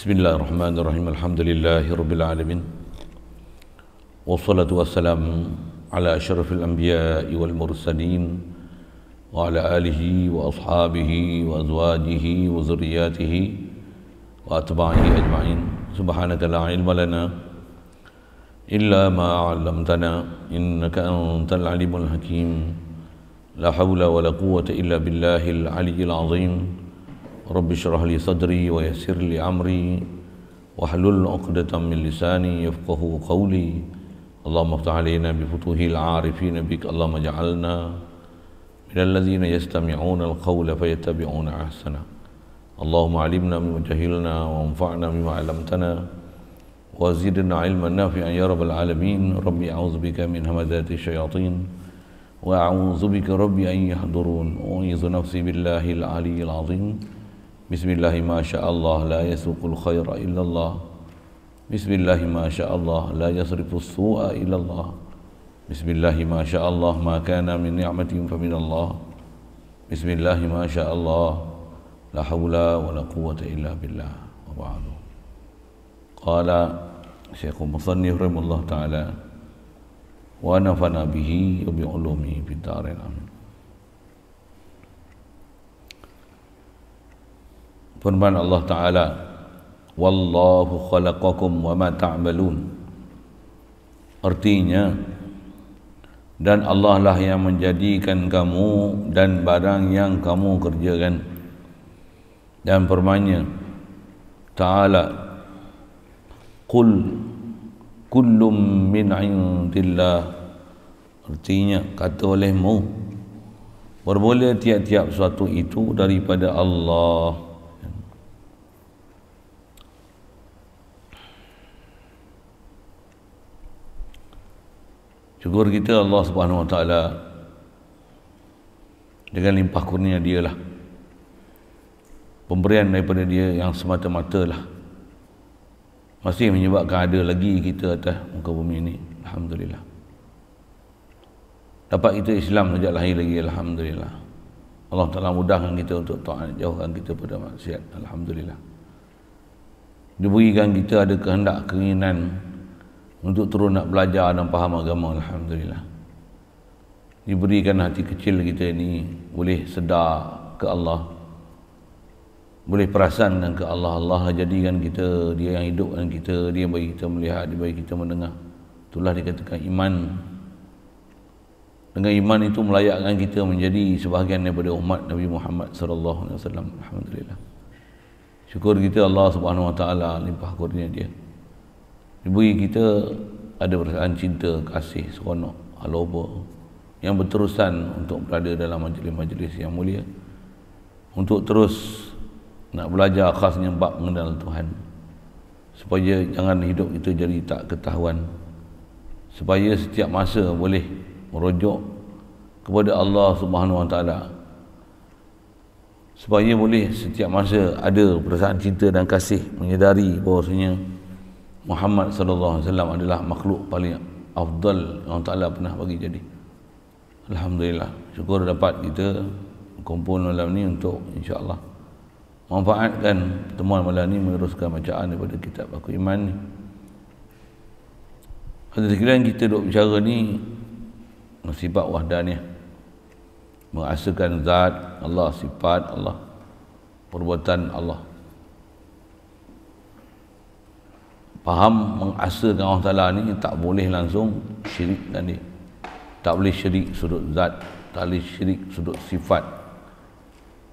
بسم الله الرحمن الرحيم الحمد لله رب العالمين والصلاة والسلام على أشرف الأنبياء والمرسلين وعلى آله وأصحابه وأزواجه وذرياته وأتباعه أجمعين سبحانك لا علم لنا إلا ما علمتنا إنك أنت العليم الحكيم لا حول ولا قوة إلا بالله العلي العظيم رب اشرح لي صدري ويسر لي أمري واحلل عقدة من لساني يفقهوا قولي. اللهم افتح علينا بفتوح العارفين بك. اللهم اجعلنا من الذين يستمعون القول فيتبعون أحسنه. اللهم علمنا مما جهلنا وانفعنا بما علمتنا وزدنا علما نافعا يا رب العالمين. ربي أعوذ بك من همذات الشياطين وأعوذ بك ربي أن يحضرون. وأعيذ نفسي بالله العلي العظيم. بسم الله ما شاء الله لا يسوق الخير إلا الله بسم الله ما شاء الله لا يصرف السوء إلا الله بسم الله ما شاء الله ما كان من نعمة فمن الله بسم الله ما شاء الله لا حول ولا قوة إلا بالله وبعد قال شيخ مصنف رحمه الله تعالى ونفنا به وبعلومه في الدارين آمين Firman Allah Ta'ala Wallahu khalaqakum wa ma ta'malun. Artinya Dan Allah lah yang menjadikan kamu Dan barang yang kamu kerjakan. Dan firmannya Ta'ala Qul Kullum min indillah. Artinya kata olehmu Bermula tiap-tiap suatu itu daripada Allah Syukur kita Allah Subhanahu Wa Taala dengan limpah kurnia dia lah pemberian daripada dia yang semata-mata lah. Masih menyebabkan ada lagi kita atas muka bumi ini. Alhamdulillah. Dapat kita Islam sejak lahir lagi Alhamdulillah. Allah Ta'ala mudahkan kita untuk taat jauhkan kita pada maksiat. Alhamdulillah. Diberikan kita ada kehendak keinginan untuk terus nak belajar dan faham agama Alhamdulillah. Diberikan hati kecil kita ini boleh sedar ke Allah. Boleh perasan dan ke Allah. Allah jadikan kita dia yang hidupkan kita dia bagi kita melihat dia bagi kita mendengar. Itulah dikatakan iman. Dengan iman itu melayakkan kita menjadi sebahagian daripada umat Nabi Muhammad sallallahu alaihi wasallam. Alhamdulillah. Syukur kita Allah Subhanahu wa taala limpah kurnia dia Diberi kita ada perasaan cinta, kasih, seronok, haloba yang berterusan untuk berada dalam majlis-majlis yang mulia. Untuk terus nak belajar khasnya bab mengenal Tuhan. Supaya jangan hidup kita jadi tak ketahuan. Supaya setiap masa boleh merujuk kepada Allah Subhanahu Wa Taala. Supaya boleh setiap masa ada perasaan cinta dan kasih menyedari bahawasanya Muhammad sallallahu alaihi wasallam adalah makhluk paling afdal yang Taala pernah bagi jadi. Alhamdulillah, syukur dapat kita kumpul malam ni untuk insya-Allah manfaatkan temuan malam ni meneruskan bacaan daripada kitab aku iman ni. Ada sekalian kita duk bicara ni sifat wahdaniyah mengasakan zat Allah, sifat Allah, perbuatan Allah. Faham mengasakan Allah Ta'ala ni tak boleh langsung syirik dia tak boleh syirik sudut zat tak boleh syirik sudut sifat.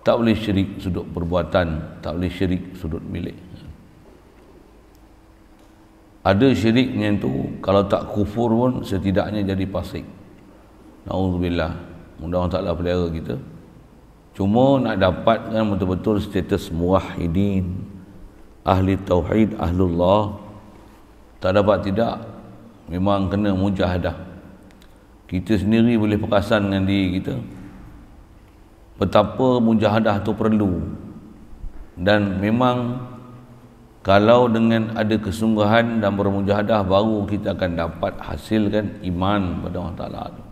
Tak boleh syirik sudut perbuatan tak boleh syirik sudut milik. Ada syiriknya tu kalau tak kufur pun setidaknya jadi pasik. Na'udzubillah mudah Allah Ta'ala pelihara kita. Cuma nak dapatkan betul-betul status muwahidin ahli tauhid ahlullah tak dapat tidak memang kena mujahadah. Kita sendiri boleh perasan dengan diri kita. Betapa mujahadah tu perlu. Dan memang kalau dengan ada kesungguhan dan bermujahadah baru kita akan dapat hasilkan iman pada Allah Ta'ala tu.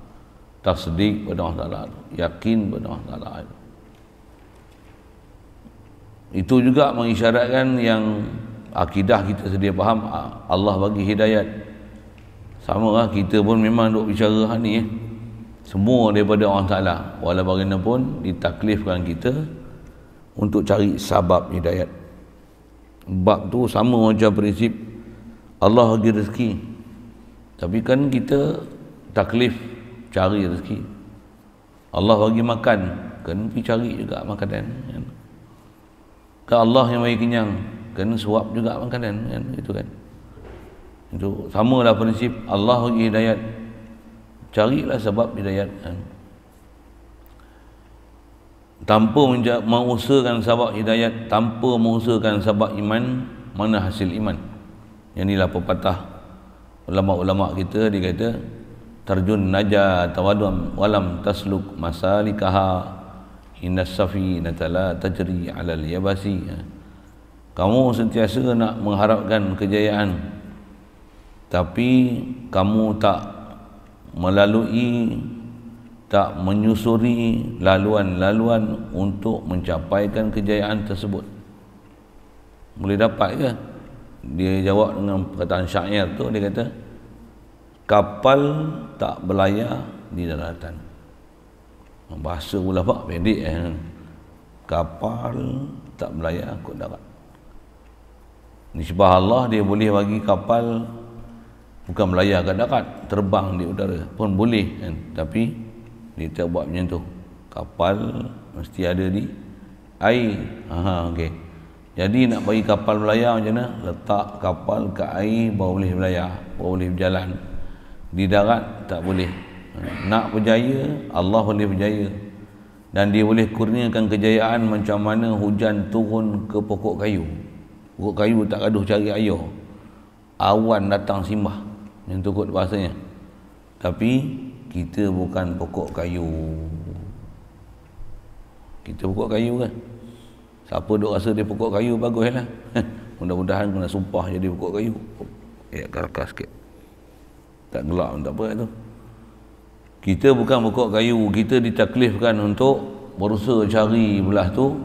Tasdik pada Allah Ta'ala tu. Yakin pada Allah Ta'ala tu. Itu juga mengisyaratkan yang akidah kita sedia faham Allah bagi hidayat. Sama lah kita pun memang duk bicara hal ni eh. semua daripada Allah Ta'ala. Walau bagaimanapun ditaklifkan kita untuk cari sabab hidayat. Bab tu sama macam prinsip Allah bagi rezeki. Tapi kan kita taklif cari rezeki. Allah bagi makan kena pergi cari juga makanan kan? Allah yang bagi kenyang kena suap juga makanan kan? Itu kan. Itu sama lah prinsip Allah hidayat. Carilah sebab hidayat kan? tanpa mengusahakan sebab hidayat tanpa mengusahakan sebab iman mana hasil iman? Yang inilah pepatah ulama-ulama kita dia kata terjun naja tawadum walam tasluk masalikaha inna safi natala tajri alal yabasi kamu sentiasa nak mengharapkan kejayaan. Tapi kamu tak melalui tak menyusuri laluan-laluan untuk mencapaikan kejayaan tersebut. Boleh dapat ke? Dia jawab dengan perkataan syair tu dia kata kapal tak berlayar di daratan. Bahasa pula pak pendek eh. kapal tak berlayar ke darat nisbah Allah dia boleh bagi kapal bukan melayar ke darat terbang di udara pun boleh kan. Tapi dia tak buat macam tu. Kapal mesti ada di air. Aha okey. Jadi nak bagi kapal berlayar macam mana? Letak kapal ke air baru boleh berlayar baru boleh berjalan. Di darat tak boleh. Nak berjaya Allah boleh berjaya. Dan dia boleh kurniakan kejayaan macam mana hujan turun ke pokok kayu Pokok kayu tak gaduh cari air. Awan datang simbah. Yang tu kot bahasanya. Tapi kita bukan pokok kayu. Kita pokok kayu kan. Siapa duk rasa dia pokok kayu bagus lah. Mudah-mudahan kena sumpah jadi pokok kayu. Ya keras sikit. Tak gelap pun tak apa tu. Kita bukan pokok kayu. Kita ditaklifkan untuk berusaha cari belah tu.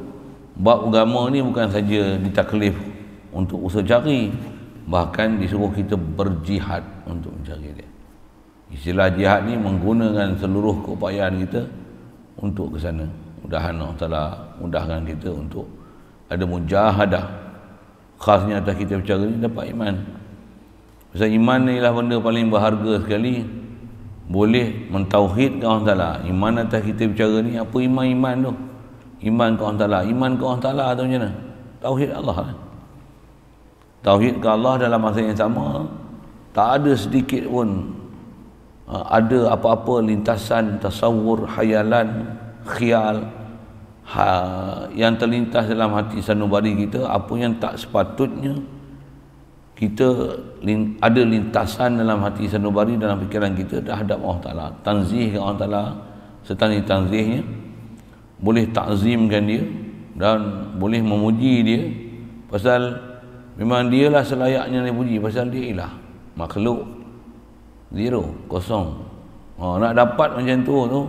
Bab agama ni bukan saja ditaklif untuk usaha cari. Bahkan disuruh kita berjihad untuk mencari dia. Istilah jihad ni menggunakan seluruh keupayaan kita untuk ke sana. Mudahan Allah Ta'ala mudahkan kita untuk ada mujahadah khasnya atas kita bercara ni dapat iman. Sebab iman ni lah benda paling berharga sekali. Boleh mentauhidkan Allah Ta'ala. Iman atas kita bercara ni apa iman-iman tu? Iman ke Allah Ta'ala? Iman ke Allah Ta'ala tu macam mana? Tauhid Allah lah tauhid ke Allah dalam masa yang sama tak ada sedikit pun uh, ada apa-apa lintasan tasawur hayalan khial ha, yang terlintas dalam hati sanubari kita apa yang tak sepatutnya kita lin, ada lintasan dalam hati sanubari dalam fikiran kita terhadap Allah Ta'ala. Tanzih ke Allah Ta'ala serta ni tanzihnya boleh takzimkan dia dan boleh memuji dia. Pasal Memang dia lah selayaknya dia puji pasal dia ilah. Makhluk zero, kosong. Ha, nak dapat macam tu tu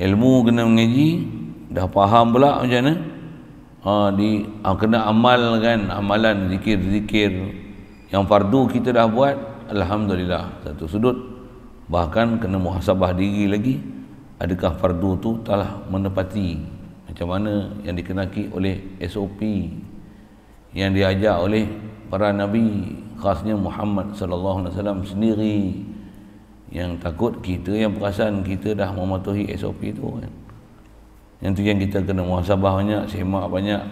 ilmu kena mengaji, dah faham pula macam mana? Ha, di ha, kena amal kan, amalan zikir-zikir yang fardu kita dah buat, alhamdulillah satu sudut. Bahkan kena muhasabah diri lagi, adakah fardu tu telah menepati macam mana yang dikenaki oleh SOP yang diajar oleh para nabi khasnya Muhammad sallallahu alaihi wasallam sendiri yang takut kita yang perasan kita dah mematuhi SOP itu kan. Yang tu yang kita kena muhasabah banyak, semak banyak,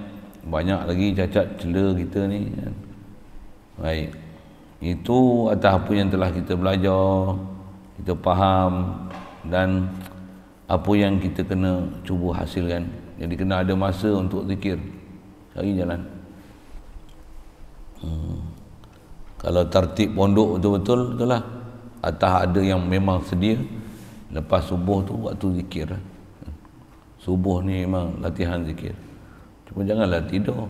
banyak lagi cacat cela kita ni kan. Baik. Itu atas apa yang telah kita belajar, kita faham dan apa yang kita kena cuba hasilkan. Jadi kena ada masa untuk zikir. Cari jalan. Hmm. Kalau tertib pondok betul-betul itulah. Atas ada yang memang sedia lepas subuh tu waktu zikir subuh ni memang latihan zikir. Cuma janganlah tidur.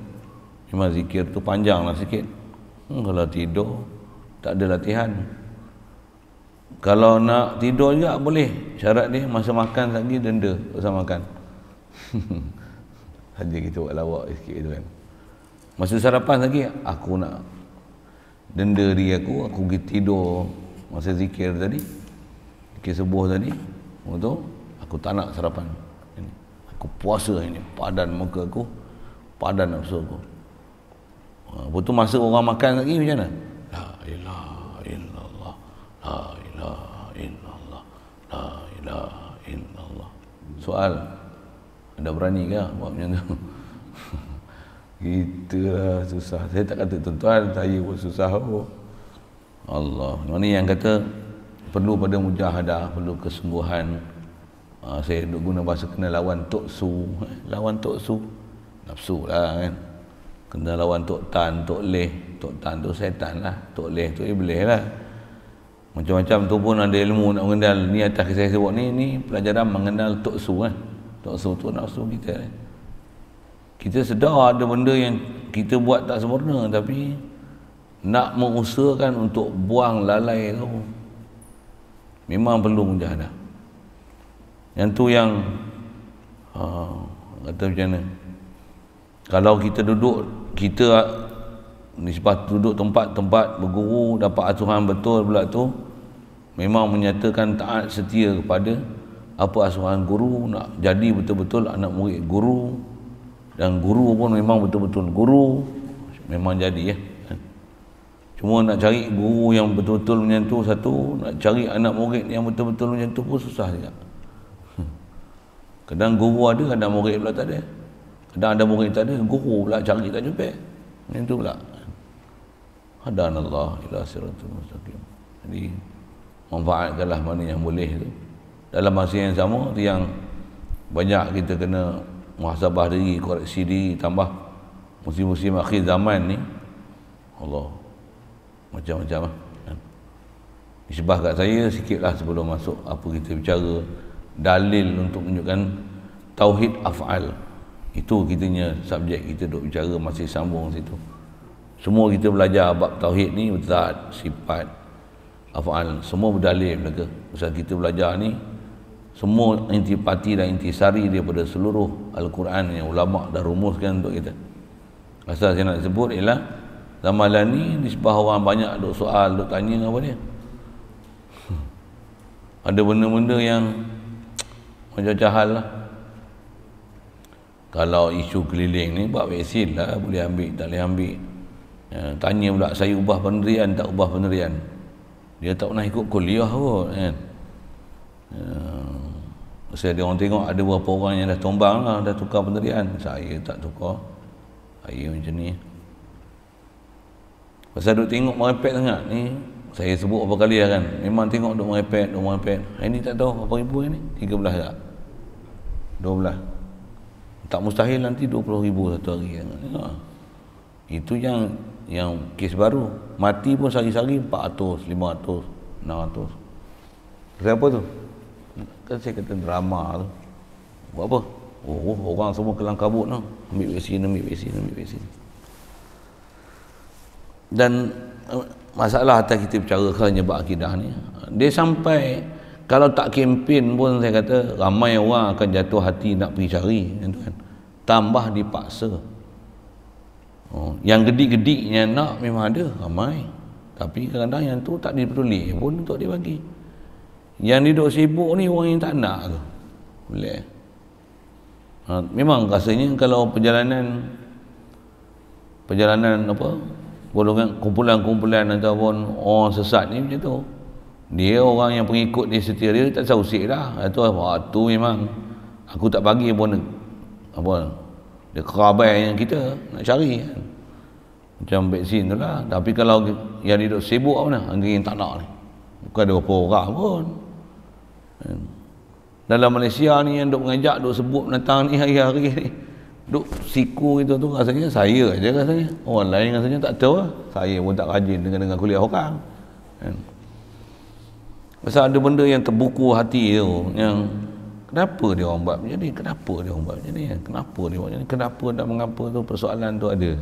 Memang zikir tu panjanglah sikit. Hmm, kalau tidur tak ada latihan. Kalau nak tidur juga boleh. Syarat dia masa makan lagi denda masa makan. Saja kita buat lawak sikit tu kan masa sarapan lagi aku nak denda diri aku aku pergi tidur. Masa zikir tadi zikir subuh tadi waktu aku tak nak sarapan. Aku puasa ini padan muka aku padan nafsu aku. Ha, lepas tu masa orang makan lagi macam mana? La ilaha illallah la ilaha illallah la ilaha illallah. Soal ada berani ke buat macam tu Itulah susah. Saya tak kata tuan-tuan, saya pun susah pun. Allah. Mana yang kata perlu pada mujahadah, perlu kesungguhan. Uh, saya duk guna bahasa kena lawan tok su. Eh, lawan tok su. Nafsu lah kan. Kena lawan tok tan, tok leh. Tok tan tu setan lah. Tok leh tu iblis lah. Macam-macam tu pun ada ilmu nak mengenal. Ni atas saya sebut ni, ni pelajaran mengenal tok su kan. Tok su tu nafsu kita kan kita sedar ada benda yang kita buat tak sempurna tapi nak mengusahakan untuk buang lalai tu memang perlu mujahadah yang tu yang uh, kata macam mana? Kalau kita duduk kita nisbah duduk tempat-tempat berguru dapat asuhan betul pula tu memang menyatakan taat setia kepada apa asuhan guru nak jadi betul-betul anak murid guru dan guru pun memang betul-betul guru memang jadi ya. Cuma nak cari guru yang betul-betul menyentuh satu nak cari anak murid yang betul-betul menyentuh pun susah juga. Kadang guru ada kadang murid pula tak ada. Kadang ada murid tak ada guru pula cari tak jumpa. Macam tu pula. Hadan Allah ila siratul mustaqim. Jadi manfaatkanlah mana yang boleh tu. Dalam masa yang sama tu yang banyak kita kena muhasabah diri, koreksi diri, tambah musim-musim akhir zaman ni. Allah. Macam-macam lah. Kan? Isbah kat saya sikitlah sebelum masuk apa kita bicara. Dalil untuk menunjukkan tauhid af'al. Itu kitanya subjek kita duk bicara masih sambung situ. Semua kita belajar bab tauhid ni zat sifat af'al. Semua berdalil mereka. Pasal kita belajar ni semua intipati dan intisari daripada seluruh Al-Quran yang ulama dah rumuskan untuk kita. Asal saya nak sebut ialah zamalan ni nisbah orang banyak duk soal duk tanya apa dia. Ada benda-benda yang macam jahal lah. Kalau isu keliling ni buat vaksin lah boleh ambil tak boleh ambil. Ya, tanya pula saya ubah penderian tak ubah penderian dia tak pernah ikut kuliah pun kan ya, saya dia orang tengok ada beberapa orang yang dah tumbang lah, dah tukar penderian. Saya tak tukar. Saya macam ni. Pasal duk tengok merepek sangat ni, saya sebut berapa kali lah kan. Memang tengok duk merepek, duk merepek. Hari ni tak tahu berapa ribu ni? 13 tak? 12. Tak mustahil nanti 20 ribu satu hari. Kan? Ya. Itu yang yang kes baru. Mati pun sehari-hari 400, 500, 600. Kenapa tu? Kan saya kata drama tu. Buat apa? Oh, orang semua kelang kabut tu ambil vaksin ambil vaksin ambil vaksin dan eh, masalah atas kita bicara hanya bab akidah ni. Dia sampai kalau tak kempen pun saya kata ramai orang akan jatuh hati nak pergi cari kan tambah dipaksa. Oh, yang gedik-gediknya nak memang ada ramai. Tapi kadang-kadang yang tu tak diperduli pun untuk dibagi yang duduk sibuk ni orang yang tak nak tu. Boleh. Ha, memang rasanya kalau perjalanan perjalanan apa golongan kumpulan-kumpulan ataupun orang sesat ni macam tu. Dia orang yang pengikut dia setia dia tak sausik dah. Itu waktu memang aku tak bagi pun apa dia kerabai yang kita nak cari kan. Macam vaksin tu lah. Tapi kalau yang duduk sibuk apa mana angin tak nak ni. Bukan ada berapa orang pun dalam Malaysia ni yang duk mengajak duk sebut menentang ni hari-hari ni duk siku itu tu rasanya saya aja rasanya. Orang lain rasanya tak tahu lah. saya pun tak rajin dengan dengan kuliah orang. Kan? Pasal ada benda yang terbuku hati tu yang kenapa dia orang buat macam ni? Kenapa dia orang buat macam ni? Kenapa dia buat macam ni? Kenapa dan mengapa tu? Persoalan tu ada.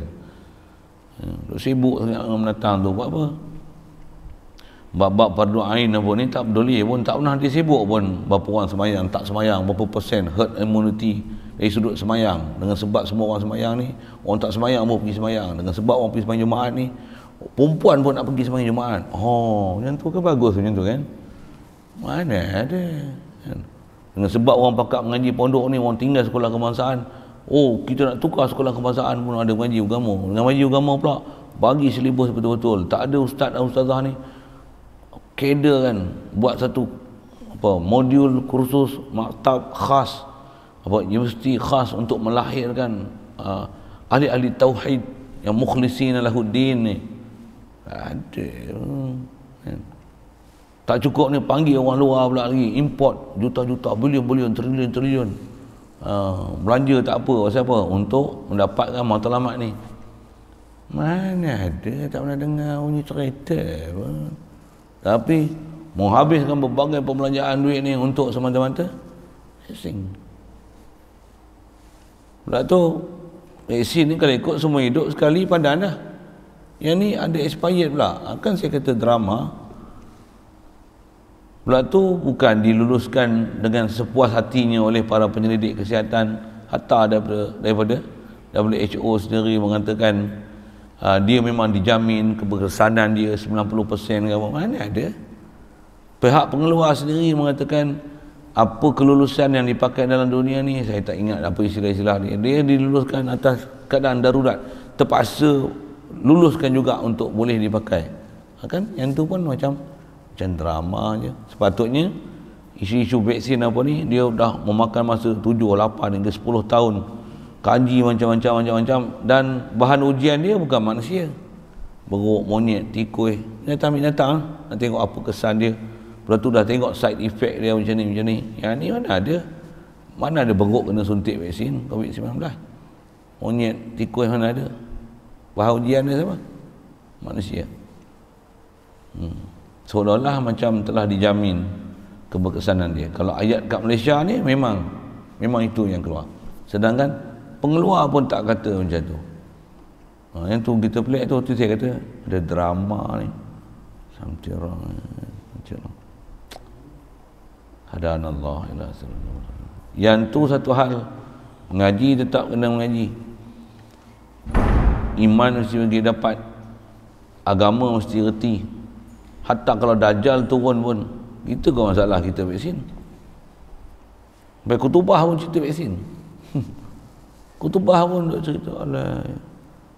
Hmm. duk sibuk sangat dengan menentang tu buat apa bab-bab fardu ain apa ni tak peduli pun tak pernah disibuk pun. Berapa orang semayang tak semayang berapa persen herd immunity dari sudut semayang. Dengan sebab semua orang semayang ni orang tak semayang mau pergi semayang. Dengan sebab orang pergi semayang Jumaat ni perempuan pun nak pergi semayang Jumaat. Oh yang tu kan bagus macam tu kan? Mana ada kan? dengan sebab orang pakak mengaji pondok ni orang tinggal sekolah kebangsaan. Oh kita nak tukar sekolah kebangsaan pun ada mengaji agama. Dengan mengaji agama pula bagi silibus betul-betul. Tak ada ustaz dan ustazah ni kader kan buat satu apa modul kursus maktab khas apa universiti khas untuk melahirkan uh, ahli-ahli tauhid yang mukhlisin lahuddin ni. Ada. Kan. tak cukup ni panggil orang luar pula lagi import juta-juta bilion-bilion trilion-trilion. Uh, belanja tak apa pasal apa? Untuk mendapatkan matlamat ni. Mana ada tak pernah dengar bunyi cerita apa. Tapi menghabiskan berbagai pembelanjaan duit ni untuk semata-mata? Sing pula tu vaksin ni kalau ikut semua hidup sekali padan dah. Yang ni ada expired pula. Akan saya kata drama. Pula tu bukan diluluskan dengan sepuas hatinya oleh para penyelidik kesihatan hatta daripada daripada WHO sendiri mengatakan uh, dia memang dijamin keberkesanan dia 90% ke apa. Mana ada. Pihak pengeluar sendiri mengatakan apa kelulusan yang dipakai dalam dunia ni? Saya tak ingat apa istilah-istilah dia. Dia diluluskan atas keadaan darurat. Terpaksa luluskan juga untuk boleh dipakai. Ha, kan? Yang tu pun macam macam drama je. Sepatutnya isu-isu vaksin apa ni dia dah memakan masa 7, 8 hingga 10 tahun kaji macam-macam macam-macam dan bahan ujian dia bukan manusia beruk monyet tikus binatang-binatang nak tengok apa kesan dia Lepas tu dah tengok side effect dia macam ni macam ni. Yang ni mana ada? Mana ada beruk kena suntik vaksin COVID-19? Monyet, tikus mana ada? Bahan ujian dia siapa? Manusia. Hmm. Seolah-olah macam telah dijamin keberkesanan dia. Kalau ayat kat Malaysia ni memang memang itu yang keluar. Sedangkan pengeluar pun tak kata macam tu. Ha, yang tu kita pelik tu, tu saya kata ada drama ni. Something wrong. Macam tu. Hadan Allah ila Yang tu satu hal Mengaji tetap kena mengaji Iman mesti bagi dapat Agama mesti reti Hatta kalau Dajjal turun pun Itu kau masalah kita vaksin Sampai kutubah pun cerita vaksin Kutubah pun duk cerita? Allah.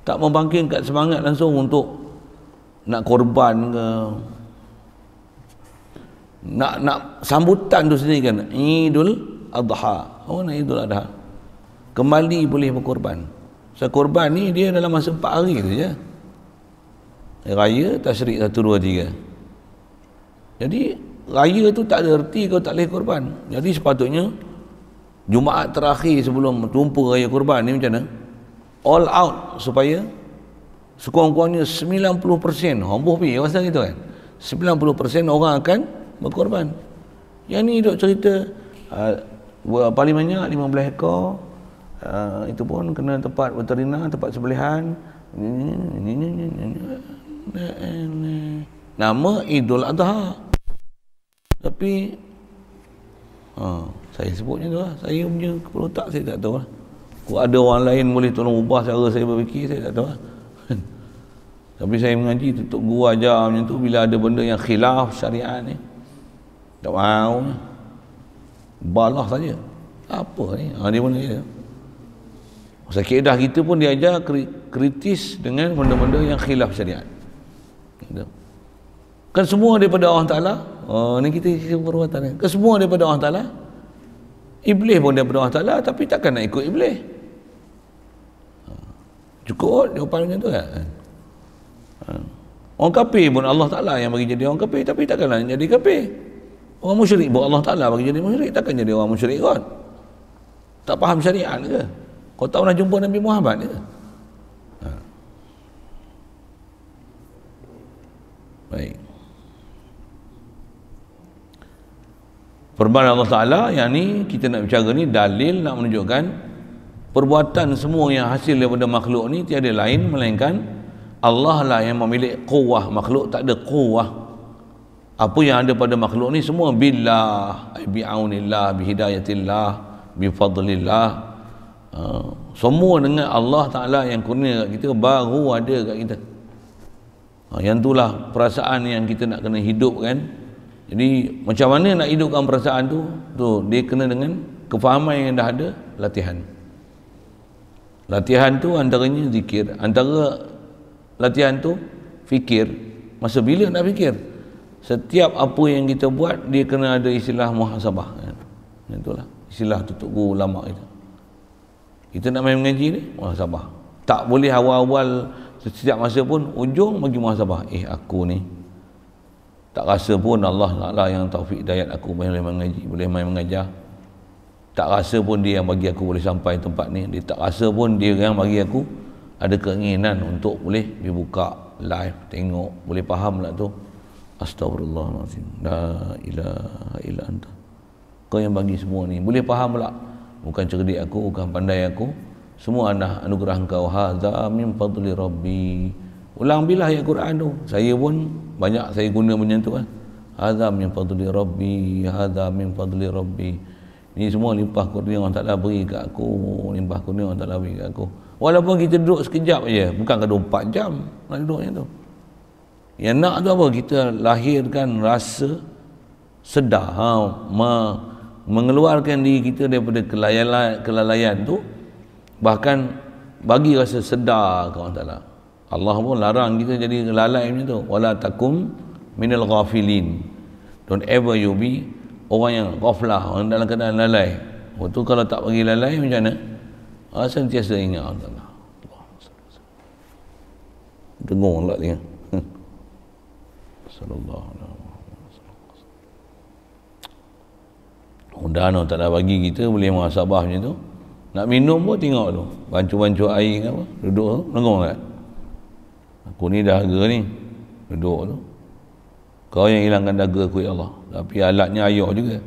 Tak membangkitkan semangat langsung untuk Nak korban ke. Nak nak sambutan tu sendiri kan? Idul Adha. Oh nak Idul Adha. Kembali boleh berkorban. So korban ni dia dalam masa 4 hari tu je. Raya tasyrik 1 2 3 jadi raya tu tak ada erti kau tak boleh korban. Jadi sepatutnya Jumaat terakhir sebelum tumpu raya korban ni macam mana? All out supaya sekurang-kurangnya 90% homboh pi pasal gitu kan? 90% orang akan berkorban. Yang ni duk cerita uh, paling banyak 15 ekor uh, itu pun kena tempat veterina tempat sebelihan. Nama Idul Adha. Tapi uh, saya sebutnya tu lah. Saya punya kepala otak saya tak tahu lah. Kalau ada orang lain boleh tolong ubah cara saya berfikir saya tak tahu lah. Tapi saya mengaji tutup guru ajar macam tu bila ada benda yang khilaf syariat ni tak mau balah saja. Apa ni? Ha, dia pun dia. Masa keedah kita pun diajar kritis dengan benda-benda yang khilaf syariat. Kan semua daripada Allah Ta'ala oh, ni kita kisah perbuatan kan semua daripada Allah Ta'ala. Iblis pun daripada Allah Ta'ala tapi takkan nak ikut Iblis. Cukup jawapan macam tu kan? Ha. orang kafir pun Allah Ta'ala yang bagi jadi orang kafir tapi takkan nak jadi kafir. Orang musyrik buat Allah Ta'ala bagi jadi musyrik takkan jadi orang musyrik kan tak faham syariat ke? Kau tak pernah jumpa Nabi Muhammad ke? Ha. baik Perbuatan Allah Ta'ala yang ni kita nak bicara ni dalil nak menunjukkan perbuatan semua yang hasil daripada makhluk ni tiada lain melainkan Allah lah yang memiliki kuah makhluk. Tak ada kuah apa yang ada pada makhluk ni semua billah bi'aunillah bihidayatillah bifadlillah uh, semua dengan Allah Ta'ala yang kurnia kat kita baru ada kat kita. Uh, yang itulah perasaan yang kita nak kena hidupkan jadi macam mana nak hidupkan perasaan tu? Tu dia kena dengan kefahaman yang dah ada latihan. Latihan tu antaranya zikir. Antara latihan tu fikir. Masa bila nak fikir? Setiap apa yang kita buat dia kena ada istilah muhasabah. Kan? itulah istilah tutup guru ulama itu kita nak main mengaji ni muhasabah. Tak boleh awal-awal setiap masa pun ujung bagi muhasabah. Eh aku ni tak rasa pun Allah Taala yang taufik dayat aku boleh mengaji boleh main mengajar. Tak rasa pun dia yang bagi aku boleh sampai tempat ni. Dia tak rasa pun dia yang bagi aku ada keinginan untuk boleh dibuka live tengok boleh faham lah tu. Astagfirullahalazim la ilaha illa anta. Kau yang bagi semua ni. Boleh faham pula. Bukan cerdik aku bukan pandai aku. Semua anda anugerah engkau hadza min fadli rabbi ulang bilah ayat Quran tu. Saya pun banyak saya guna tu kan. Hadza min fadli rabbi hadza min fadli rabbi. Ni semua limpah kurnia orang taklah beri kat aku limpah kurnia orang taklah beri kat aku. Walaupun kita duduk sekejap je bukan kena 24 jam nak duduk macam tu. Yang nak tu apa? Kita lahirkan rasa sedar ha, me, mengeluarkan diri kita daripada kelalaian, kelalaian tu bahkan bagi rasa sedar kawan taklah Allah pun larang kita jadi lalai macam tu wala takum minal ghafilin don't ever you be orang yang ghaflah orang dalam keadaan lalai waktu kalau tak bagi lalai macam mana ah, sentiasa ingat Allah dengar lah dia sallallahu alaihi Mudah tak nak bagi kita boleh muhasabah macam tu. Nak minum pun tengok tu. Bancu-bancu air ke apa. Duduk tu. Dengar tak? Aku ni dahaga ni. Duduk tu. Kau yang hilangkan dahaga aku ya Allah. Tapi alatnya ayah juga.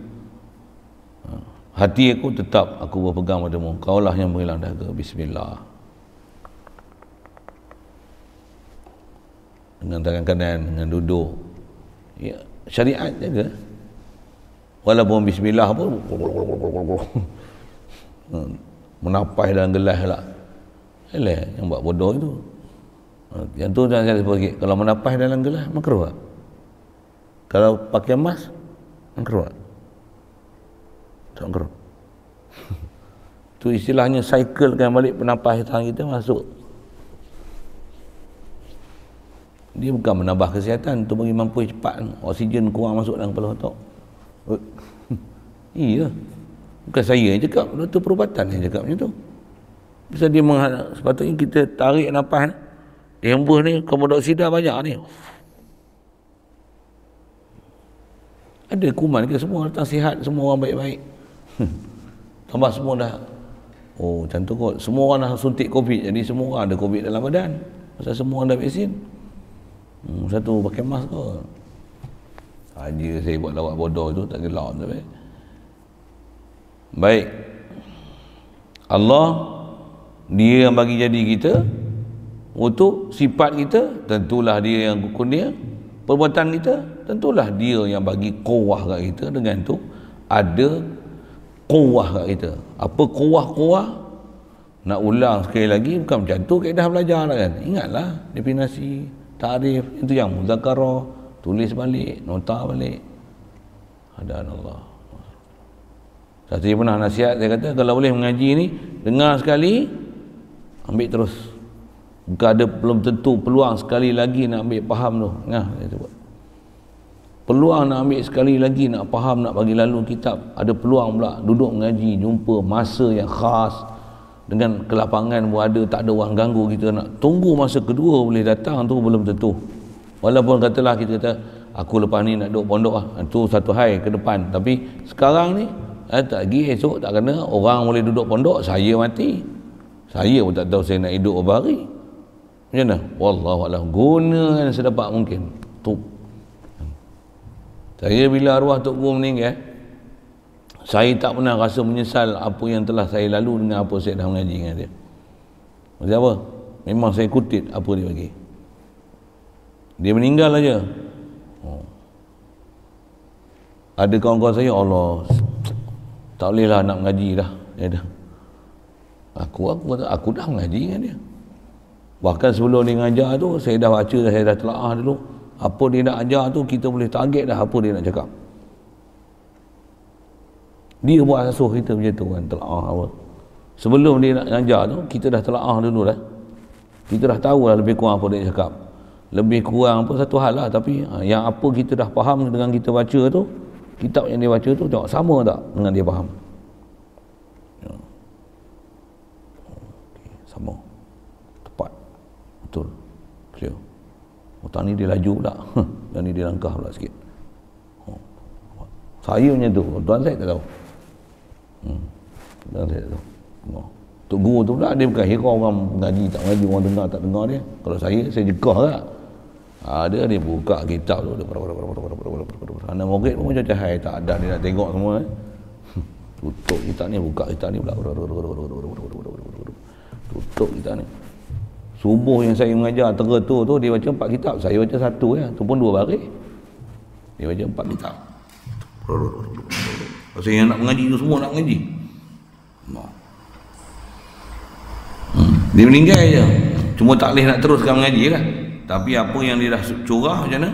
Ha. Hati aku tetap aku berpegang padamu. Kau lah yang menghilang dahaga. Bismillah. Dengan tangan kanan, dengan duduk. Ya, syariat jaga. Walaupun bismillah pun ha. menapai dalam gelas lah. Alah, yang buat bodoh itu. Ha. Yang tu jangan saya sebut Kalau menapai dalam gelas, makruh? Kalau pakai emas, makruh. Tak makruh. tu istilahnya cyclekan balik penapas tangan kita masuk. Dia bukan menambah kesihatan, tu bagi mampu cepat. Oksigen kurang masuk dalam kepala otak. iya. Bukan saya yang cakap, doktor perubatan yang cakap macam tu. Bisa dia menghadap, sepatutnya kita tarik nafas. Hembus ni, komodoksida banyak ni. Ada kuman ke semua datang sihat semua orang baik-baik. Tambah semua dah Oh, macam tu kot. Semua orang dah suntik COVID. Jadi semua orang ada COVID dalam badan. Pasal semua orang dah vaksin. Hmm, satu pakai mask kot. Saja saya buat lawak bodoh tu tak gelak tapi. Baik. Allah dia yang bagi jadi kita untuk sifat kita tentulah dia yang kurnia perbuatan kita tentulah dia yang bagi kuah kat kita. Dengan tu ada kuah kat kita. Apa kuah-kuah nak ulang sekali lagi bukan macam tu kaedah belajar lah kan? Ingatlah definisi tarif itu yang muzakarah tulis balik nota balik. Hadan Allah saya pernah nasihat saya kata kalau boleh mengaji ni dengar sekali ambil terus ada belum tentu peluang sekali lagi nak ambil faham tu. Nah buat peluang nak ambil sekali lagi nak faham nak bagi lalu kitab ada peluang pula duduk mengaji jumpa masa yang khas. Dengan kelapangan pun ada tak ada orang ganggu kita nak. Tunggu masa kedua boleh datang tu belum tentu. Walaupun katalah kita kata aku lepas ni nak duduk pondok lah itu satu hari ke depan. Tapi sekarang ni eh, tak lagi esok tak kena orang boleh duduk pondok saya mati. Saya pun tak tahu saya nak hidup berapa hari macam mana? Wallahualam guna yang sedapat mungkin tu saya bila arwah Tok Guru meninggal, saya tak pernah rasa menyesal apa yang telah saya lalu dengan apa saya dah mengaji dengan dia. Maksud apa? Memang saya kutip apa dia bagi. Dia meninggal aja. Oh. Ada kawan-kawan saya, Allah, tak bolehlah nak mengaji dah. Ya dah. aku aku aku dah mengaji dengan dia bahkan sebelum dia ngajar tu saya dah baca saya dah telaah dulu. Apa dia nak ajar tu kita boleh target dah apa dia nak cakap. Dia buat asuh kita macam tu kan telaah apa. Sebelum dia nak ngajar tu kita dah telaah dulu dah. Kita dah tahu lah lebih kurang apa dia cakap. Lebih kurang pun satu hal lah tapi ha, yang apa kita dah faham dengan kita baca tu kitab yang dia baca tu tengok sama tak dengan dia faham? Ya. okay, sama otak ni dia laju pula. Dan ni dia langkah pula sikit. Oh. saya macam tu. Tuan saya tak tahu. Hmm. tuan saya tak tahu. Oh. Tok guru tu pula dia bukan hira orang mengaji tak mengaji orang dengar tak dengar dia. Kalau saya saya jegah lah. Ada dia buka kitab tu mana murid pun macam cahaya tak ada dia nak tengok semua eh. tutup kitab ni buka kitab ni pula. Tutup kitab ni subuh yang saya mengajar teratur tu dia baca empat kitab. Saya baca satu ya. Tu pun dua baris dia baca empat kitab. Pasal yang nak mengaji tu semua nak mengaji. Dia meninggal je. Cuma tak boleh nak teruskan mengaji lah. Tapi apa yang dia dah curah macam mana?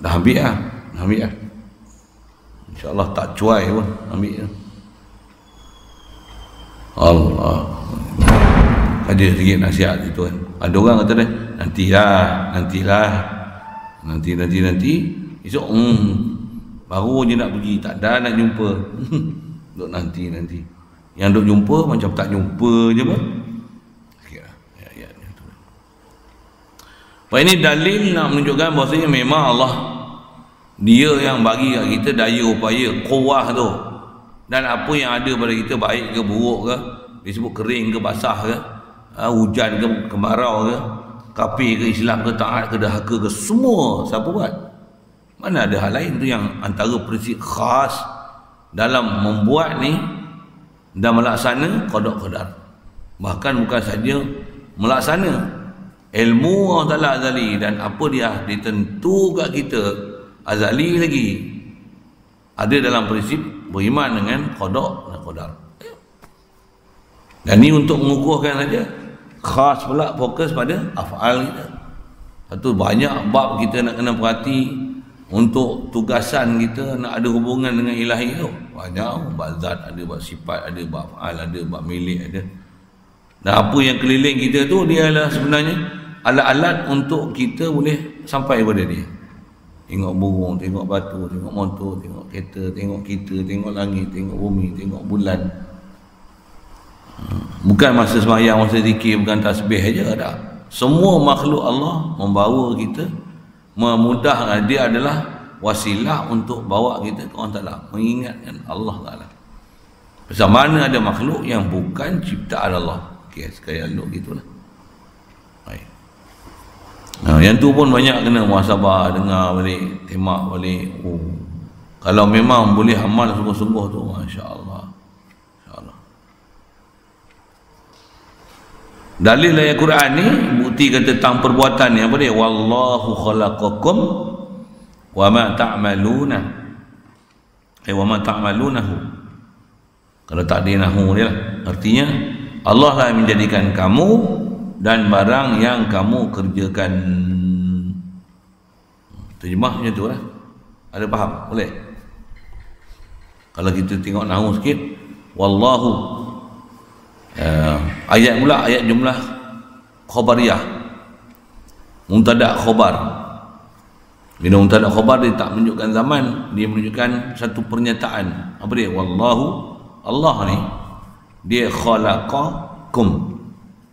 Dah ambil lah. Dah ambil lah. insyaAllah tak cuai pun. Ambil lah. Allah ada sedikit nasihat itu kan. Ada orang kata dia nantilah nantilah nanti nanti nanti. Esok hmm, baru je nak pergi. Tak ada nak jumpa. Duk nanti nanti. Yang duk jumpa macam tak jumpa je pun. Apa ini dalil nak menunjukkan bahasanya memang Allah dia yang bagi kat kita daya upaya kuah tu. Dan apa yang ada pada kita baik ke buruk ke disebut kering ke basah ke ha, hujan ke kemarau ke kafir ke Islam ke taat ke dahaka ke semua siapa buat? Mana ada hal lain tu yang antara prinsip khas dalam membuat ni dan melaksana kodok kodar. Bahkan bukan saja melaksana ilmu Allah Ta'ala azali dan apa dia ditentu kat kita azali lagi. Ada dalam prinsip beriman dengan kodok dan kodar. Dan ni untuk mengukuhkan saja khas pula fokus pada af'al kita. Satu banyak bab kita nak kena perhati untuk tugasan kita nak ada hubungan dengan ilahi tu. Banyak bab zat ada bab sifat ada bab af'al ada bab milik ada. Dan apa yang keliling kita tu dia adalah sebenarnya alat-alat untuk kita boleh sampai kepada dia. Tengok burung, tengok batu, tengok motor, tengok kereta, tengok kita, tengok langit, tengok bumi, tengok bulan. Bukan masa semayang, masa zikir, bukan tasbih aja tak semua makhluk Allah membawa kita memudahkan dia adalah wasilah untuk bawa kita ke orang Ta'ala mengingatkan Allah Ta'ala Bersama mana ada makhluk yang bukan ciptaan Allah okay, sekali elok gitulah Ha, yang tu pun banyak kena muhasabah dengar balik, temak balik. Oh. Kalau memang boleh amal sungguh-sungguh tu, masya-Allah. Masya-Allah. Dalil ayat Quran ni buktikan tentang perbuatan ni apa dia? Wallahu khalaqakum wa ma ta'maluna. Eh wa ma ta'malunahu. Kalau tak dia nahu dia lah. Artinya Allah lah yang menjadikan kamu dan barang yang kamu kerjakan terjemah macam tu lah ada faham? boleh? kalau kita tengok nahu sikit wallahu uh, ayat mula ayat jumlah khobariyah muntadak khobar bila muntadak khobar dia tak menunjukkan zaman dia menunjukkan satu pernyataan. Apa dia? wallahu Allah ni. Dia khalaqakum.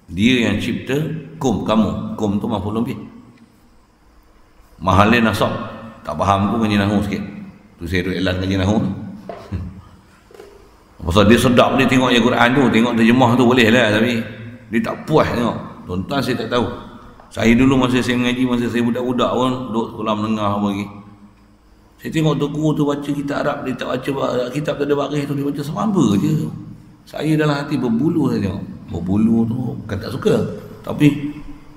Dia yang cipta kum kamu. Kum tu mampu lebih mahalnya nasab tak faham pun ngaji nahu sikit. Tu saya duduk elan ngaji nahu pasal dia sedap dia tengok ayat Quran tu tengok terjemah tu boleh lah tapi dia tak puas tengok. Tuan-tuan saya tak tahu. Saya dulu masa saya mengaji masa saya budak-budak pun duduk sekolah menengah apa lagi. Saya tengok tu guru tu baca kitab Arab dia tak baca kitab tak ada baris tu dia baca sama je. Saya dalam hati berbulu saya tengok. Berbulu tu bukan tak suka. Tapi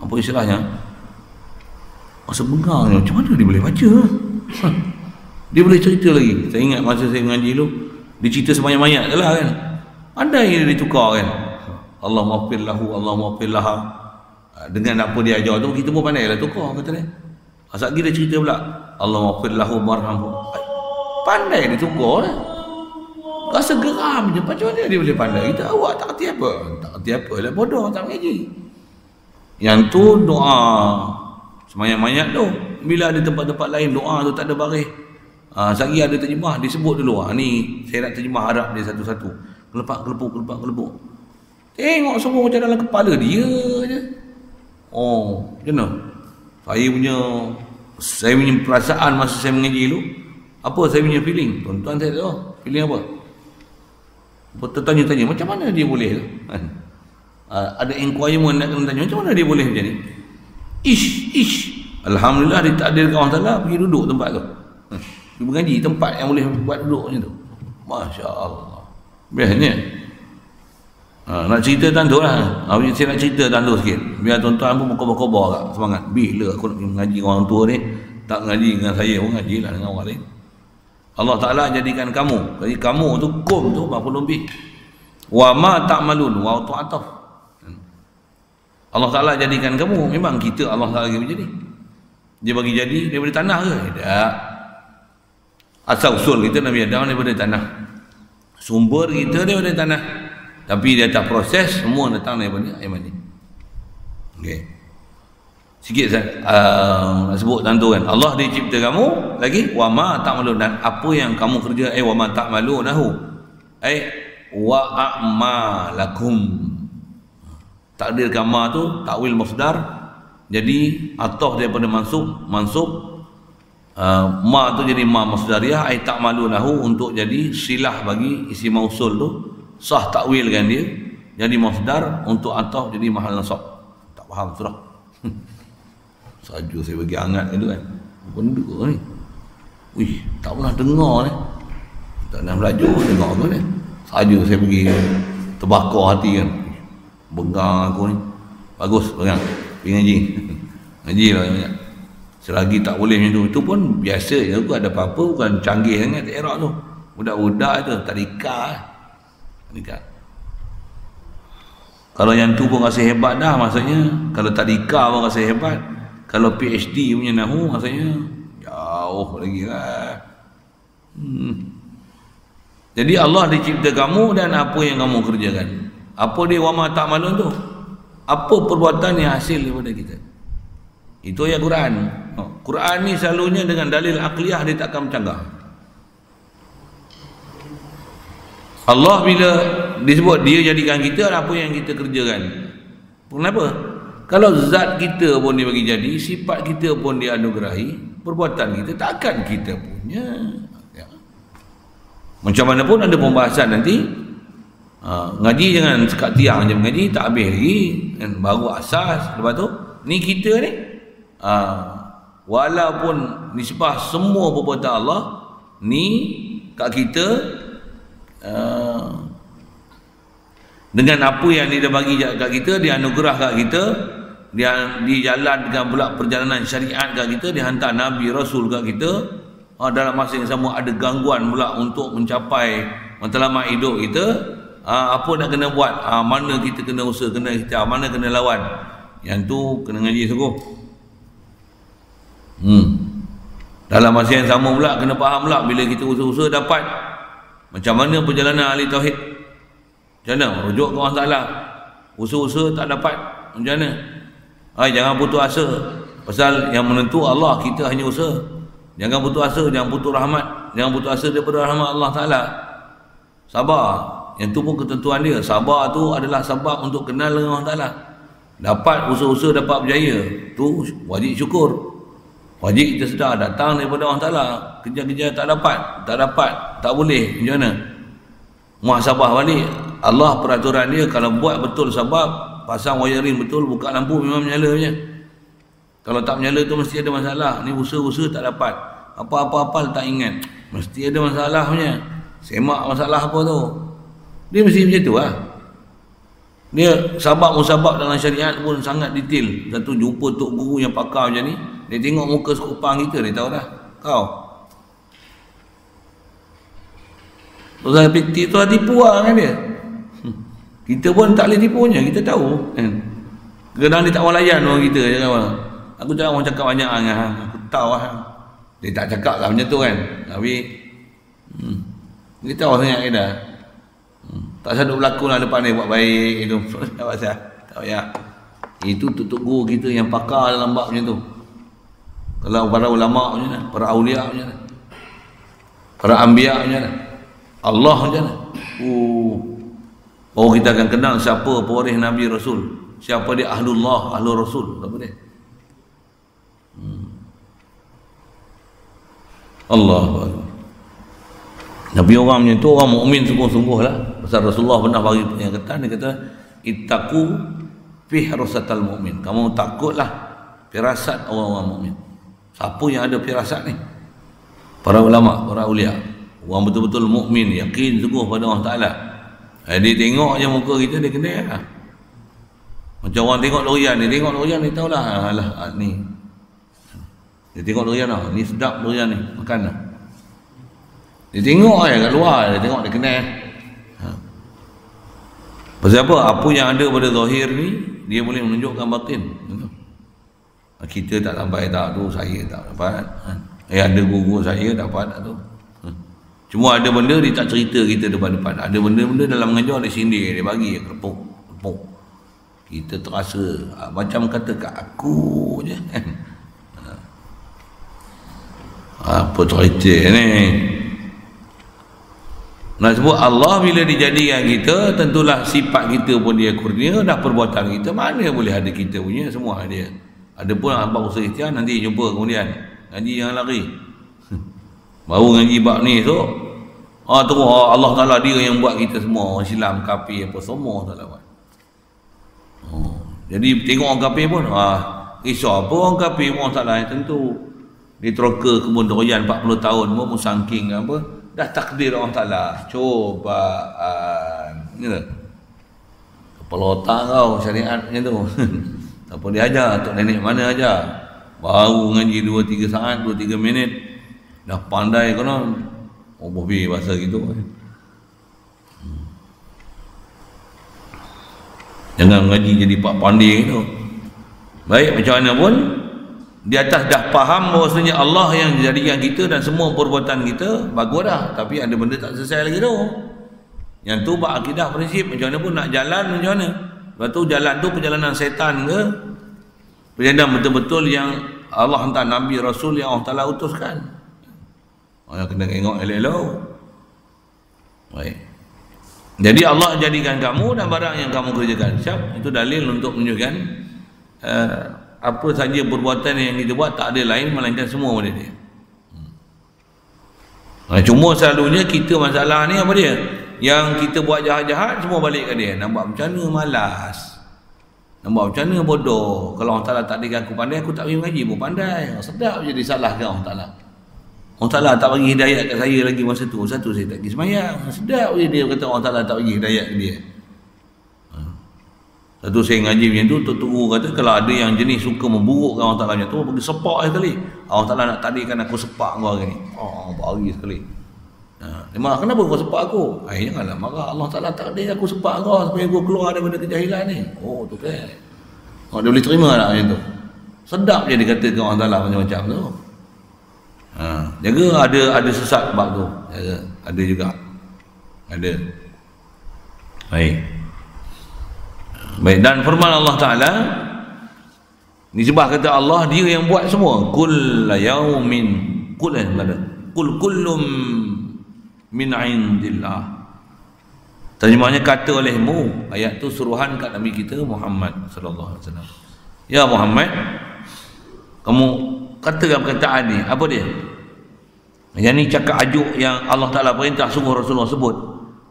apa istilahnya? Masa bengang ni macam mana dia boleh baca? Dia boleh cerita lagi. Saya ingat masa saya mengaji dulu dia cerita sebanyak-banyak je lah kan Pandai dia ditukar kan. Allah maafir lahu, Allah maafir laha. Ah, dengan apa dia ajar tu, kita pun pandai lah tukar kata dia. Asal lagi dia cerita pula. Allah maafir lahu, marhamhu. Pandai dia tukar lah. Rasa geram je. Macam mana dia boleh pandai? Kita awak tak kerti apa? Tak kerti apa. Lah bodoh, tak mengaji. Yang tu doa. Semayang mayat tu. Bila ada tempat-tempat lain, doa tu tak ada baris. Ha, sehari ada terjemah, disebut dulu. Ha, ni saya nak terjemah Arab dia satu-satu. Kelepak, kelepuk, kelepak, kelepuk. Tengok semua macam dalam kepala dia je. Oh, mana? Saya punya saya punya perasaan masa saya mengaji dulu. Apa saya punya feeling? Tuan-tuan saya tahu. Feeling apa? Tertanya-tanya, macam mana dia boleh? Kan? Ha, ada inquiry nak kena tanya, macam mana dia boleh macam ni? Ish, ish. Alhamdulillah ada kawan salah, pergi duduk tempat tu. Dia mengaji tempat yang boleh buat duduk macam tu. Masya Allah. Biasanya. Ha, nak cerita tandu lah. Ha, saya nak cerita tandu sikit. Biar tuan-tuan pun berkobar-kobar kat semangat. Bila aku nak mengaji orang tua ni, tak mengaji dengan saya pun mengaji lah dengan orang lain. Allah Ta'ala jadikan kamu jadi kamu tu kum tu berapa lebih wa ma ta'malun wa tu'ataf Allah Ta'ala jadikan kamu memang kita Allah Ta'ala bagi jadi dia bagi jadi daripada tanah ke tidak asal usul kita Nabi Adam daripada tanah. Sumber kita daripada tanah. Tapi dia tak proses semua datang daripada air mani okay sikit saya uh, nak sebut tentu kan. Allah dia cipta kamu lagi wa ma ta'malun. Dan apa yang kamu kerja eh wa ma ta'malunahu. Eh wa a'malakum. Takdir kama tu takwil masdar. Jadi atah daripada mansub mansub uh, ma tu jadi ma masdariyah ai ta'malunahu untuk jadi silah bagi isi mausul tu sah takwil kan dia jadi masdar untuk atah jadi mahal nasab tak faham surah Saja saya bagi hangat itu kan. Benda ni. Wih, tak pernah dengar ni. Tak nak belajar dengar apa ni. Saja saya pergi terbakar hati kan. Bengang aku ni. Bagus, bengang. Pergi ngaji. ngaji lah banyak. Selagi tak boleh macam tu. Itu pun biasa je. Aku ada apa-apa. Bukan canggih sangat erak tu. Budak-budak tu. Tadika. Tadika. Kalau yang tu pun rasa hebat dah maksudnya. Kalau tadika pun rasa hebat. Kalau PhD punya nahu maksudnya jauh lagi lah. Hmm. Jadi Allah dicipta kamu dan apa yang kamu kerjakan. Apa dia wama tak malu tu? Apa perbuatan yang hasil daripada kita? Itu ya Quran. Oh, Quran ni selalunya dengan dalil akliyah dia takkan bercanggah. Allah bila disebut dia jadikan kita apa yang kita kerjakan. Kenapa? Kalau zat kita pun dia bagi jadi, sifat kita pun dia anugerahi, perbuatan kita takkan kita punya. Ya. Macam mana pun ada pembahasan nanti. Ha, ngaji jangan sekat tiang je mengaji, tak habis lagi. Dan baru asas. Lepas tu, ni kita ni. Ha, walaupun nisbah semua perbuatan Allah, ni kat kita, uh, dengan apa yang dia bagi kat kita, dia anugerah kat kita, dia dijalankan pula perjalanan syariat kat kita dihantar nabi rasul kat kita ha, dalam masa yang sama ada gangguan pula untuk mencapai matlamat hidup kita ha, apa nak kena buat? Ha, mana kita kena usaha kena ikhtiar mana kena lawan? Yang tu kena ngaji sungguh hmm. dalam masa yang sama pula kena faham pula bila kita usaha-usaha dapat macam mana perjalanan ahli tauhid macam mana rujuk ke orang salah usaha-usaha tak dapat macam mana Ay, jangan putus asa. Pasal yang menentu Allah, kita hanya usaha. Jangan putus asa, jangan putus rahmat. Jangan putus asa daripada rahmat Allah Ta'ala. Sabar. Yang tu pun ketentuan dia. Sabar tu adalah sebab untuk kenal dengan Allah Ta'ala. Dapat usaha-usaha dapat berjaya. Tu wajib syukur. Wajib kita sedar datang daripada Allah Ta'ala. Kerja-kerja tak dapat. Tak dapat. Tak boleh. Macam mana? Muhasabah balik. Allah peraturan dia kalau buat betul sebab pasang wiring betul buka lampu memang menyala punya kalau tak menyala tu mesti ada masalah ni usaha-usaha tak dapat apa-apa-apa tak ingat mesti ada masalah punya semak masalah apa tu dia mesti macam tu lah dia sabab musabab dalam syariat pun sangat detail satu jumpa tok guru yang pakar macam ni dia tengok muka sekupang kita dia tahu dah. Kau. Pasal PT tu tipu lah kan dia. Kita pun tak boleh tipunya kita tahu. Kan kadang dia tak mau layan orang kita kan aku jangan orang cakap banyak kan aku tahu lah. Dia tak cakap lah macam tu kan. Tapi hmm, dia tahu sangat kita hmm, tak sadut berlaku lah depan dia buat baik itu tak tak payah. Itu tutup guru kita yang pakar dalam bab macam tu kalau para ulama mana para macam mana para anbiya mana Allah mana oh oh kita akan kenal siapa pewaris Nabi Rasul. Siapa dia? Ahlullah ahlul Rasul. Apa dia? Hmm. Allah. Nabi orang macam tu orang mukmin sungguh-sungguh lah. Pasal Rasulullah pernah bagi kata dia kata ittaqu fihrasatal mu'min. Kamu takutlah firasat orang-orang mukmin siapa yang ada firasat ni? Para ulama para ulia orang betul-betul mukmin yakin sungguh pada Allah Taala. Eh, dia tengok je muka kita dia kena lah. macam orang tengok durian ni tengok durian ni tahulah alah ah, ni. Dia tengok durian lah ni sedap durian ni makan lah. Dia tengok je kat luar dia tengok dia kena ha. Pasal apa? Apa yang ada pada zahir ni dia boleh menunjukkan batin kita tak sampai tak tu saya tak dapat. Eh ada guru saya dapat tak tu. Cuma ada benda dia tak cerita kita depan-depan. Ada benda-benda dalam mengajar dia sindir dia bagi kerepuk kerepuk kita terasa ah, macam kata kat aku je. Kan apa cerita ni? Nak sebut Allah bila dijadikan kita tentulah sifat kita pun dia kurnia dah perbuatan kita mana boleh ada kita punya semua dia ada pun hamba usaha ikhtiar nanti jumpa kemudian. Ngaji yang lari. Baru ngaji bab ni tu ah tu oh, Allah Taala dia yang buat kita semua orang Islam kafir apa semua tak buat. Oh. jadi tengok orang kafir pun ah risau. Apa orang kafir pun tak lain tentu. Dia teroka kebun durian 40 tahun pun musangking apa. Dah takdir Allah Ta'ala. Cobaan ni lah kepala otak kau syariat macam tu pun dia ajar? Tok Nenek mana ajar? Baru ngaji 2-3 saat 2-3 minit. Dah pandai kena oh bobi bahasa gitu. Hmm. jangan ngaji jadi pak pandai gitu. Baik macam mana pun di atas dah faham bahawasanya Allah yang jadikan kita dan semua perbuatan kita bagus dah. Tapi ada benda tak selesai lagi tu. Yang tu bak akidah prinsip. Macam mana pun nak jalan macam mana lepas tu jalan tu perjalanan setan ke perjalanan betul-betul yang Allah hantar Nabi Rasul yang Allah Ta'ala utuskan. Orang kena tengok elok-elok. Baik. Jadi Allah jadikan kamu dan barang yang kamu kerjakan. Siap itu dalil untuk menunjukkan uh, apa saja perbuatan yang kita buat tak ada lain melainkan semua pada dia. Hmm. cuma selalunya kita masalah ni apa dia yang kita buat jahat-jahat semua balik ke dia. Nampak macam mana? Malas. Nampak macam mana? Bodoh. Kalau Allah Ta'ala tak ada aku pandai aku tak pergi mengaji pun pandai. Sedap je disalahkan Allah Ta'ala. Allah Ta'ala tak bagi hidayat kat saya lagi masa tu. Satu saya tak pergi semayang. Sedap je dia kata Allah Ta'ala tak bagi hidayat ke dia. Satu saya ngaji macam tu, Tok Tunggu kata kalau ada yang jenis suka memburukkan orang Ta'ala macam tu, pergi sepak sekali. Allah Ta'ala nak tadikan aku sepak kau hari ni. Oh, bagi sekali. Ha, dia marah, kenapa kau sepak aku? Eh, janganlah marah. Allah Ta'ala tak ada aku sepak kau supaya aku keluar daripada kejahilan ni. Oh, tu kan. Oh, dia boleh terima lah macam tu. Sedap je dia kata ke Allah Ta'ala macam-macam tu. Ha, jaga ada ada sesat bab tu. Jaga. Ada juga. Ada. Baik. Baik dan firman Allah Taala ni sebab kata Allah dia yang buat semua kul yaumin kul eh mana kul kullum min indillah. Terjemahnya kata olehmu ayat tu suruhan kat nabi kita Muhammad sallallahu alaihi wasallam. Ya Muhammad kamu katakan perkataan ni apa dia? Yang ni cakap ajuk yang Allah Taala perintah sungguh Rasulullah sebut.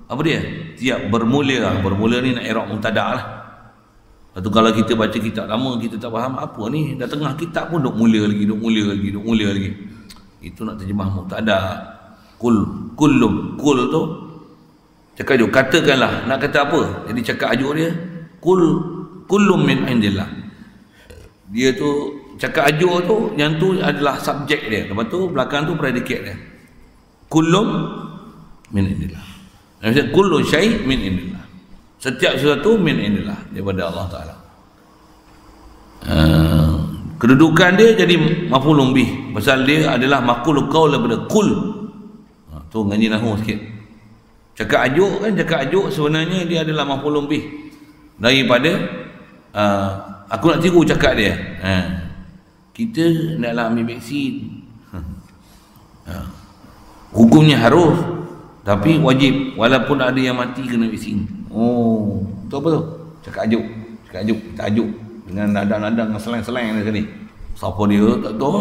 Apa dia? Tiap bermula bermula ni nak irak muntadak lah. Tu kalau kita baca kitab lama kita tak faham apa ni dah tengah kitab pun duk mula lagi duk mula lagi duk mula lagi. Itu nak terjemah muktada. Kul kullum kul tu cakap ajuk katakanlah nak kata apa. Jadi cakap ajuk dia kul kullum min indillah. Dia tu cakap ajuk tu yang tu adalah subjek dia. Lepas tu belakang tu predikat dia. Kullum min indillah. Maksudnya kullu syai min indillah setiap sesuatu min indillah daripada Allah Taala uh, kedudukan dia jadi mafulun bih pasal dia adalah makul qaul daripada kul tu ngaji nahu sikit. Cakap ajuk kan cakap ajuk sebenarnya dia adalah mafulun bih daripada uh, aku nak tiru cakap dia. Ha. kita naklah ambil vaksin. Ha. hukumnya harus tapi wajib. Walaupun ada yang mati kena vaksin. Oh tu apa tu? Cakap ajuk. Cakap ajuk. Tak ajuk. Dengan nada-nada dengan seleng-seleng ni sini siapa dia? Tak tahu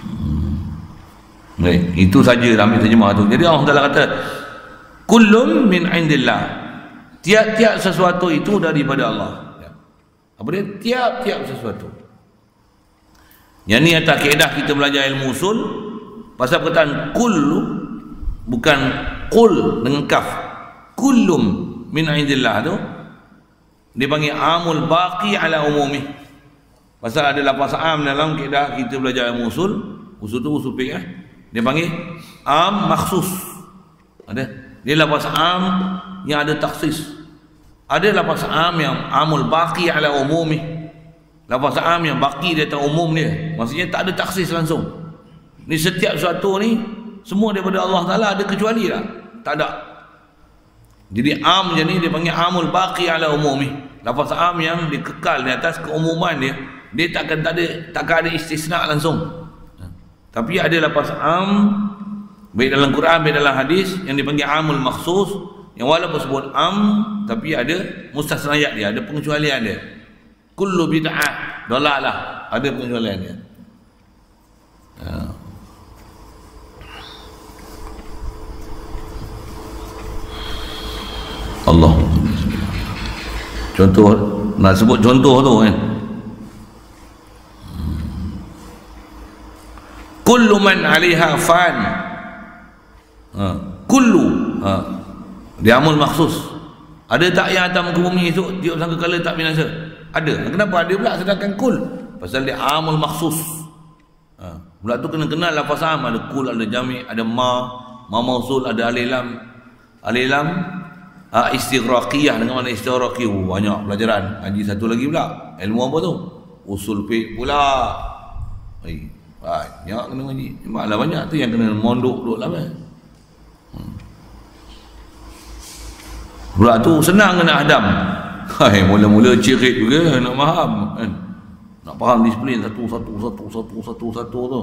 hmm. Baik, itu saja ambil terjemah tu. Jadi Allah Taala kata kullum min indillah. Tiap-tiap sesuatu itu daripada Allah. Ya. Apa dia? Tiap-tiap sesuatu. Yang ni atas kaedah kita belajar ilmu usul pasal perkataan kullu bukan kul dengan kaf. Kullum min indillah tu dia panggil amul baqi ala umumi. Pasal ada lafaz am dalam kaedah kita belajar ilmu usul. Usul tu usul fiqh eh. Dia panggil am maksus. Ada. Dia lafaz am yang ada taksis. Ada lafaz am yang amul baqi ala umumi. Lafaz am yang baqi di atas umum dia. Maksudnya tak ada taksis langsung. Ni setiap sesuatu ni semua daripada Allah Taala ada kecuali tak? Tak ada. Jadi am je ni dia panggil amul baqi ala umumi. Lafaz am yang dikekal di atas keumuman dia, dia takkan tak ada takkan ada istisna langsung. Tapi ada lafaz am baik dalam Quran baik dalam hadis yang dipanggil amul makhsus yang walaupun sebut am tapi ada mustasnayat dia, ada pengecualian dia. Kullu bid'ah dalalah, ada pengecualian dia. Ya. Allah Contoh Nak sebut contoh tu kan kullu man alaiha fan. Ha. kullu. Ha. dia amul maksus. Ada tak yang atas muka bumi esok tiap sangka kala tak binasa? Ada. Kenapa? Ada pula sedangkan kul. Pasal dia amul maksus. Ha. pula tu kena kenal lafaz am. Ada kul ada jami ada ma ma mausul ada alilam alilam ha, istighraqiyah. Dengan mana istighraqiyah oh, banyak pelajaran. Haji satu lagi pula. Ilmu apa tu? Usul fiqh pula. Hai. Banyak kena ngaji. Malah banyak tu yang kena mondok duduk lama. Hmm. Pula tu senang kena hadam. Hai, mula-mula cirit juga nak faham kan. Nak faham disiplin satu satu satu satu satu satu tu.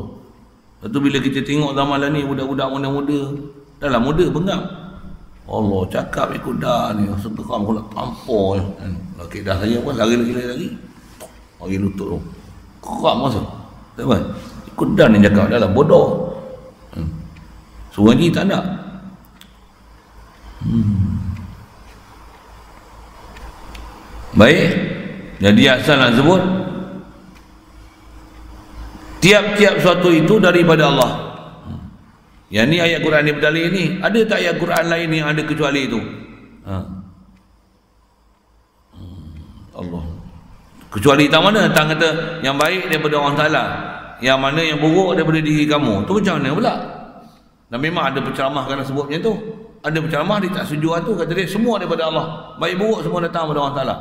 Lepas tu bila kita tengok zaman ni budak-budak muda-muda, dah lah muda bengap. Allah cakap ikut dah ni, sekarang aku nak tampol kan. Okey dah saya pun lari lagi lagi. Lagi lutut tu. Kerak masa. Tak apa. Kudan yang cakap adalah bodoh. Hmm. Suruh tak ada. Hmm. Baik. Jadi asal nak sebut tiap-tiap suatu itu daripada Allah. Hmm. Yang ni ayat Quran ni berdalil ni. Ada tak ayat Quran lain yang ada kecuali itu? Ha. Hmm. Allah. Kecuali tak mana? Tak kata yang baik daripada Allah Ta'ala yang mana yang buruk daripada diri kamu. Tu macam mana pula? Dan memang ada penceramah kerana sebut macam tu. Ada penceramah dia tak setuju tu. Kata dia semua daripada Allah. Baik buruk semua datang daripada Allah Ta'ala.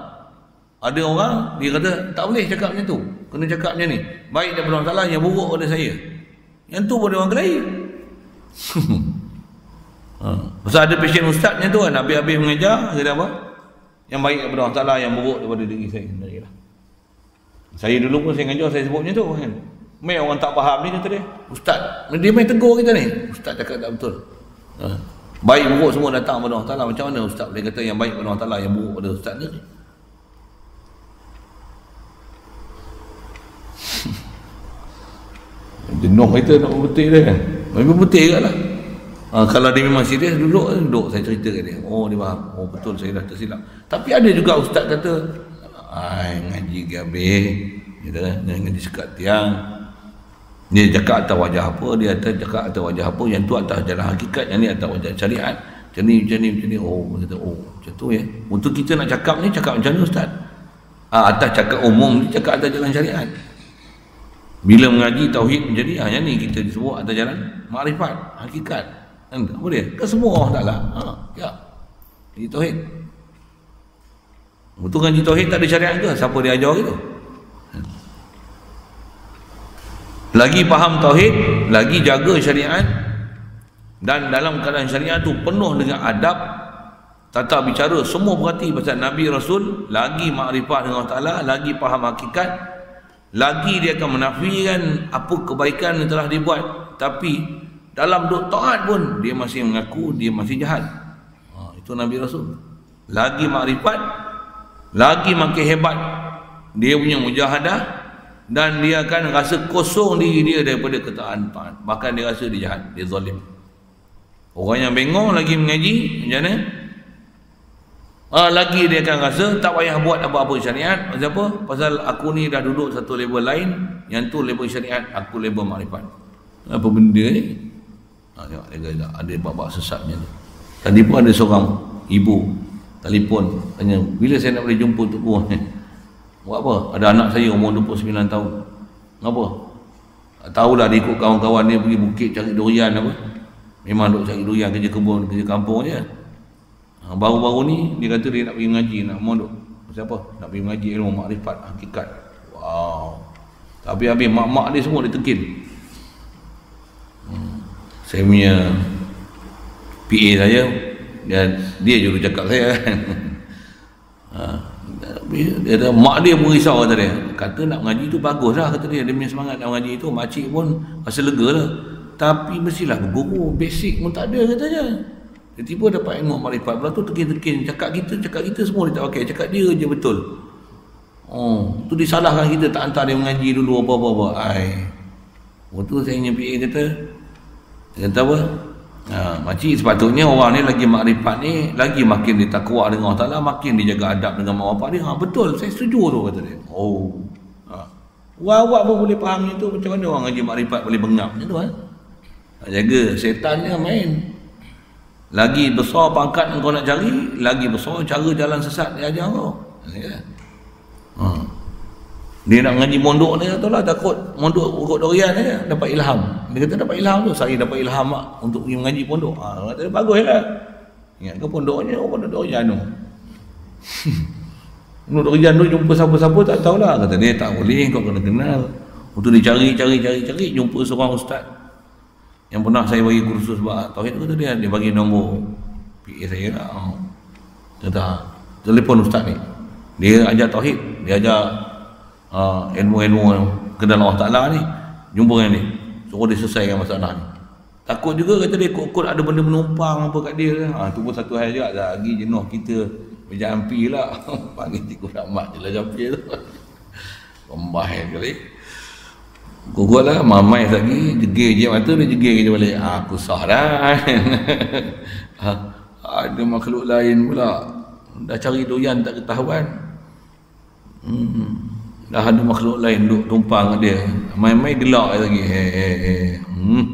Ada orang dia kata tak boleh cakap macam tu. Kena cakap macam ni. Baik daripada Allah Ta'ala yang buruk pada saya. Yang tu pada orang lain ha. Pasal ada pasien ustaz macam tu kan Habis-habis mengajar Kata apa? Yang baik daripada Allah Ta'ala Yang buruk daripada diri saya Saya dulu pun saya mengajar Saya sebut macam tu kan Main orang tak faham ni kata dia. Ustaz Dia main tegur kita ni. Ustaz cakap tak betul. Ha. Baik buruk semua datang pada Allah Ta'ala. Macam mana Ustaz boleh kata yang baik pada Allah Ta'ala Yang buruk pada Ustaz ni? Jenuh kita nak berbetik dia kan? Memang berbetik kat lah ha, Kalau dia memang serius duduk Duduk. Saya cerita kat dia. Oh dia faham. Oh betul. Saya dah tersilap. Tapi ada juga Ustaz kata Ay, ngaji gabe Gitu kan Ngaji sekat tiang dia cakap atas wajah apa, dia atas cakap atas wajah apa, yang tu atas jalan hakikat, yang ni atas wajah syariat. Macam ni, macam ni, macam ni. Oh, kata, oh, macam tu ya. Untuk kita nak cakap ni, cakap macam ni Ustaz. Ah, atas cakap umum ni, cakap atas jalan syariat. Bila mengaji tauhid menjadi, ah, yang ni kita disebut atas jalan makrifat, hakikat. Apa dia? Kan semua orang taklah. Ha, ya. Ngaji tauhid. Betul ngaji tauhid tak ada syariat ke? Siapa dia ajar gitu? Lagi faham tauhid, lagi jaga syariat. Dan dalam keadaan syariat tu penuh dengan adab tata bicara semua berarti pasal Nabi Rasul lagi makrifat dengan Allah Ta'ala lagi faham hakikat lagi dia akan menafikan apa kebaikan yang telah dibuat. Tapi dalam duk taat pun dia masih mengaku dia masih jahat. Ha, itu Nabi Rasul. Lagi makrifat lagi makin hebat. Dia punya mujahadah dan dia akan rasa kosong diri dia daripada ketaatan taat bahkan dia rasa dia jahat dia zalim. Orang yang bengong lagi mengaji macam mana? Uh, lagi dia akan rasa tak payah buat apa-apa syariat. Pasal apa? pasal aku ni dah duduk satu level lain yang tu level syariat aku level makrifat. Apa benda ni? Ha, tengok dia ada bab-bab sesat macam tu. Tadi pun ada seorang ibu telefon tanya bila saya nak boleh jumpa tu ni buat apa? Ada anak saya umur 29 tahun. Apa? Tahulah dia ikut kawan-kawan dia pergi bukit cari durian apa. Memang duk cari durian kerja kebun kerja kampung je. Ha, baru-baru ni dia kata dia nak pergi mengaji. Nak mondok siapa? Nak pergi mengaji ilmu makrifat hakikat. Wow. Tapi habis mak-mak dia semua dia tekin hmm. saya punya PA saya dan dia juru cakap saya. Ha. Dia kata mak dia pun risau kata dia. Kata nak mengaji tu bagus lah kata dia. Dia punya semangat nak mengaji tu makcik pun rasa lega lah. Tapi mestilah berguru basic pun tak ada katanya Tiba-tiba dapat ilmu marifat Pula tu tekin-tekin Cakap kita, cakap kita semua dia tak pakai. Cakap dia je betul. Oh, tu disalahkan kita tak hantar dia mengaji dulu apa-apa Ai. Waktu saya punya PA kata Dia kata apa ha, Makcik sepatutnya orang ni lagi makrifat ni Lagi makin dia takwa dengan Allah Ta'ala Makin dia jaga adab dengan mak bapak dia ha, Betul, saya setuju tu kata dia Oh ha. Awak pun boleh faham itu Macam mana orang ngaji makrifat boleh bengap Macam tu ha? Jaga setan ni main lagi besar pangkat kau nak cari lagi besar cara jalan sesat dia ajar kau ya. ha. Dia nak mengaji mondok ni tu lah takut mondok urut dorian ni dapat ilham. Dia kata dapat ilham tu saya dapat ilham mak untuk pergi mengaji pondok. Ha, kata bagus lah ingat ke pondoknya? Oh pondok dorian tu. Pondok dorian tu jumpa siapa-siapa tak tahulah. Kata dia tak boleh kau kena kenal. Untuk dia cari cari cari cari jumpa seorang ustaz. Yang pernah saya bagi kursus buat tauhid tu dia dia bagi nombor PA saya lah. Kata telefon ustaz ni. Dia ajar tauhid dia ajar uh, ilmu-ilmu kenal Allah Ta'ala ni jumpa dengan dia suruh dia selesaikan masalah ni takut juga kata dia kot-kot ada benda menumpang apa kat dia ha, tu pun satu hal juga lagi jenuh kita berjampi lah panggil tikus rahmat je lah jampi tu Pembah kali Gugul lah, mamai lagi, jegir je mata dia jegir je balik. Ah, aku sah dah. ha, ada makhluk lain pula. Dah cari doyan tak ketahuan. Hmm. Dah ada makhluk lain duk tumpang dia. Mai-mai gelak lagi. Hey, hey, hey. Hmm.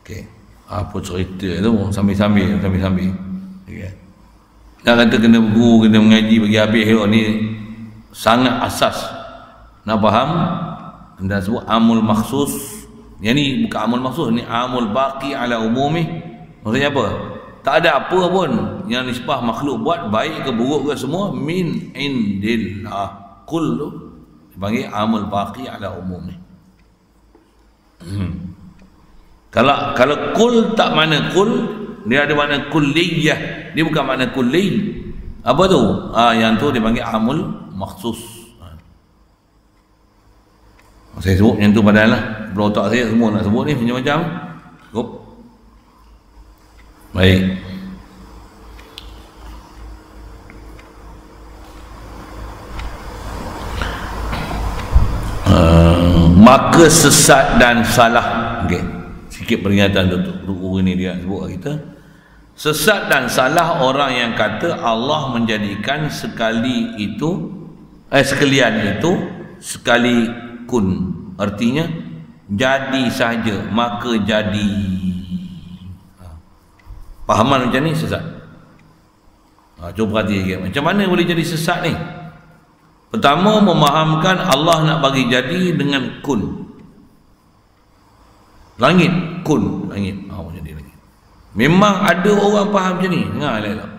Okay. Apa cerita tu? Sambil-sambil. Sambil-sambil. Okay. Dah kata kena guru, kena mengaji bagi habis. Ni sangat asas. Nak faham? anda sebut amul maksus yang ni bukan amul maksus ni amul baqi ala umumi maksudnya apa tak ada apa pun yang nisbah makhluk buat baik ke buruk ke semua min indillah kullu dipanggil amul baqi ala umumi hmm. kalau kalau kul tak mana kul dia ada makna kulliyah. Dia bukan makna kulli. Apa tu? Ah yang tu dipanggil amul maksus saya sebut macam tu padahal lah. Kepala otak saya semua nak sebut ni macam-macam. Cukup. Baik Uh, maka sesat dan salah. Okay. sikit peringatan tu guru ni dia sebut kita. Sesat dan salah orang yang kata Allah menjadikan sekali itu eh sekalian itu sekali kun. Artinya jadi saja maka jadi. Ha. pahaman macam ni sesat. Ha, cuba perhati lagi macam mana boleh jadi sesat ni pertama memahamkan Allah nak bagi jadi dengan kun langit kun langit ha, jadi lagi Memang ada orang faham macam ni. Dengar elok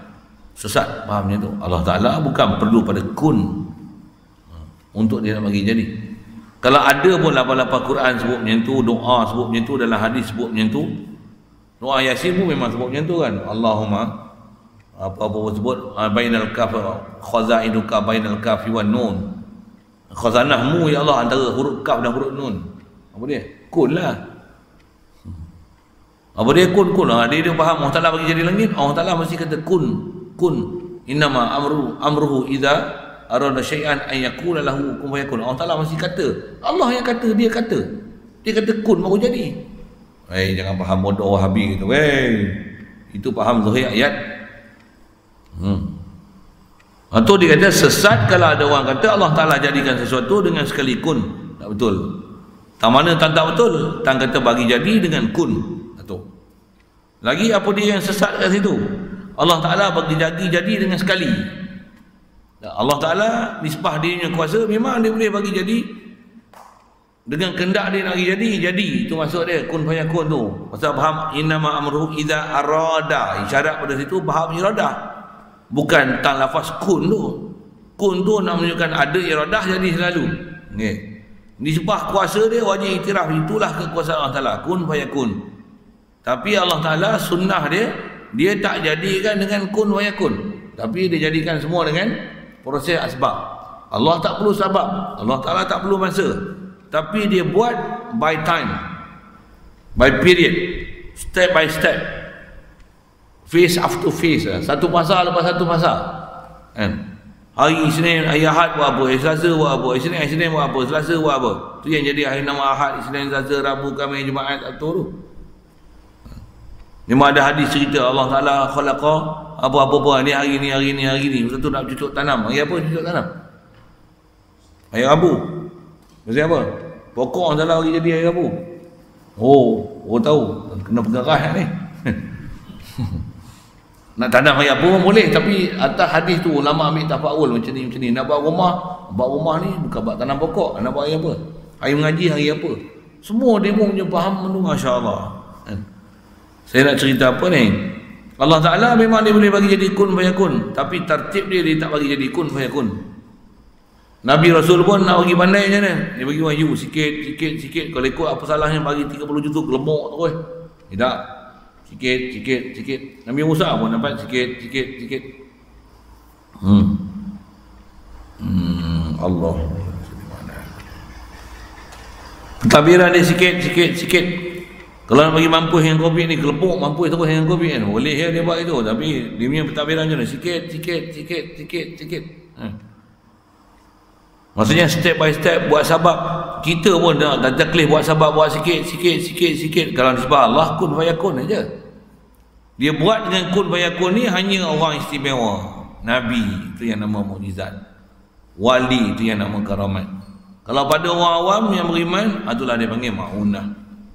Sesat faham macam tu. Allah Ta'ala bukan perlu pada kun ha, untuk dia nak bagi jadi. Kalau ada pun lapar-lapar Quran sebut macam tu, doa sebut macam tu, dalam hadis sebut macam tu, doa Yasin pun memang sebut macam tu kan. Allahumma apa-apa sebut ah, bainal kaf khazainuka bainal kafi wan nun. Khazanahmu ya Allah antara huruf kaf dan huruf nun. Apa dia? Kun lah. Apa dia kun kun lah. Dia dia faham Allah Taala bagi jadi langit. Allah Taala mesti kata kun kun. Innama amru amruhu idza arada syai'an an yakuna lahu kun fayakun. Allah Taala mesti kata. Allah yang kata, dia kata. Dia kata kun baru jadi. Hei, jangan faham bodoh Wahabi gitu. Hei. Itu faham zahir ayat. Hmm. Atau dia kata sesat kalau ada orang kata Allah Ta'ala jadikan sesuatu dengan sekali kun. Tak betul. Tak mana tak, tak betul. Tak kata bagi jadi dengan kun. Lagi apa dia yang sesat kat situ? Allah Ta'ala bagi jadi jadi dengan sekali. Allah Ta'ala nisbah dia punya kuasa memang dia boleh bagi jadi dengan kendak dia nak jadi jadi itu maksud dia kun fayakun tu pasal faham innama amruhu idza arada isyarat pada situ faham iradah bukan tang lafaz kun tu kun tu nak menunjukkan ada iradah jadi selalu okay. nisbah kuasa dia wajib iktiraf itulah kekuasaan Allah Ta'ala kun fayakun tapi Allah Ta'ala sunnah dia, dia tak jadikan dengan kun wa yakun. Tapi dia jadikan semua dengan proses asbab. Allah tak perlu sebab. Allah Ta'ala tak perlu masa. Tapi dia buat by time. By period. Step by step. Face after face. Satu masa lepas satu masa. Kan? Hari Isnin, hari Ahad buat apa? Hari Selasa buat apa? Hari Isnin, hari Isnin buat apa? Selasa buat apa? Itu yang jadi hari nama Ahad, Isnin, Selasa, Rabu, Khamis, Jumaat, Sabtu tu. Memang ada hadis cerita Allah Ta'ala khalaqa apa-apa pun ni hari ni hari ni hari ni Masa tu nak cucuk tanam Hari apa cucuk tanam? Hari Rabu Masa apa? Pokok Ta'ala bagi jadi hari Rabu Oh, oh tahu Kena pegarah ni Nak tanam apa pun boleh Tapi atas hadis tu ulama ambil tafa'ul macam ni macam ni Nak buat rumah Buat rumah ni bukan buat tanam pokok Nak buat hari apa? Hari mengaji hari apa? Semua pun punya faham tu Masya Allah kan? Saya nak cerita apa ni? Allah Ta'ala memang dia boleh bagi jadi kun fayakun. Tapi tertib dia, dia tak bagi jadi kun fayakun. Nabi Rasul pun nak bagi pandai macam mana? Dia bagi wahyu sikit, sikit, sikit. Kalau ikut apa salahnya bagi 30 juta kelemuk tu eh. Tidak. Sikit, sikit, sikit. Nabi Musa pun dapat sikit, sikit, sikit. Hmm. Hmm. Allah. Tabiran dia sikit, sikit, sikit. Kalau nak bagi mampu yang kopi ni kelepuk mampu terus yang kopi kan. Boleh ya dia buat itu tapi dia punya pentadbiran macam mana? Sikit sikit sikit sikit sikit. Ha. Maksudnya step by step buat sebab kita pun dah dah taklif buat sebab buat sikit sikit sikit sikit kalau disebab Allah kun fayakun aja. Dia buat dengan kun fayakun ni hanya orang istimewa. Nabi itu yang nama mukjizat. Wali itu yang nama karamat. Kalau pada orang awam yang beriman, itulah dia panggil maunah.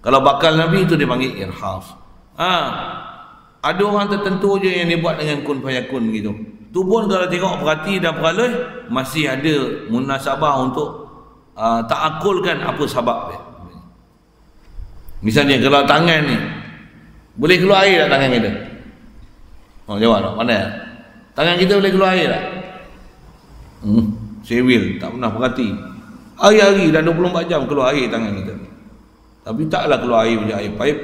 Kalau bakal Nabi itu dia panggil irhaf. Ha. Ada orang tertentu je yang dia buat dengan kun fayakun begitu. Tu pun kalau tengok perhati dan peralih masih ada munasabah untuk uh, akulkan apa sebab dia. Misalnya kalau tangan ni boleh keluar air tak tangan kita? Oh jawab tak? Mana? Tangan kita boleh keluar air tak? Hmm, sewil tak pernah perhati. Hari-hari dan 24 jam keluar air tangan kita. Tapi taklah keluar air macam air paip.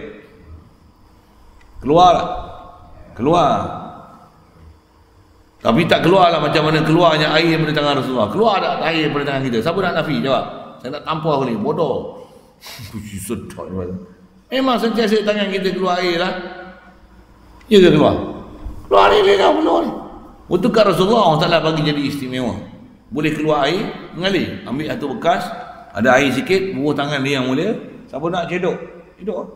Keluar lah. Keluar. Tapi tak keluar lah macam mana keluarnya air pada tangan Rasulullah. Keluar tak air pada tangan kita? Siapa nak nafi? Jawab. Saya nak tampar ni. Bodoh. Sedap. Memang sentiasa tangan kita keluar air lah. Ya ke keluar? Keluar air dia dah keluar ni. Waktu kat Rasulullah Allah Ta'ala bagi jadi istimewa. Boleh keluar air, mengalir. Ambil satu bekas, ada air sikit, buah tangan dia yang mulia, Siapa nak cedok? Cedok lah.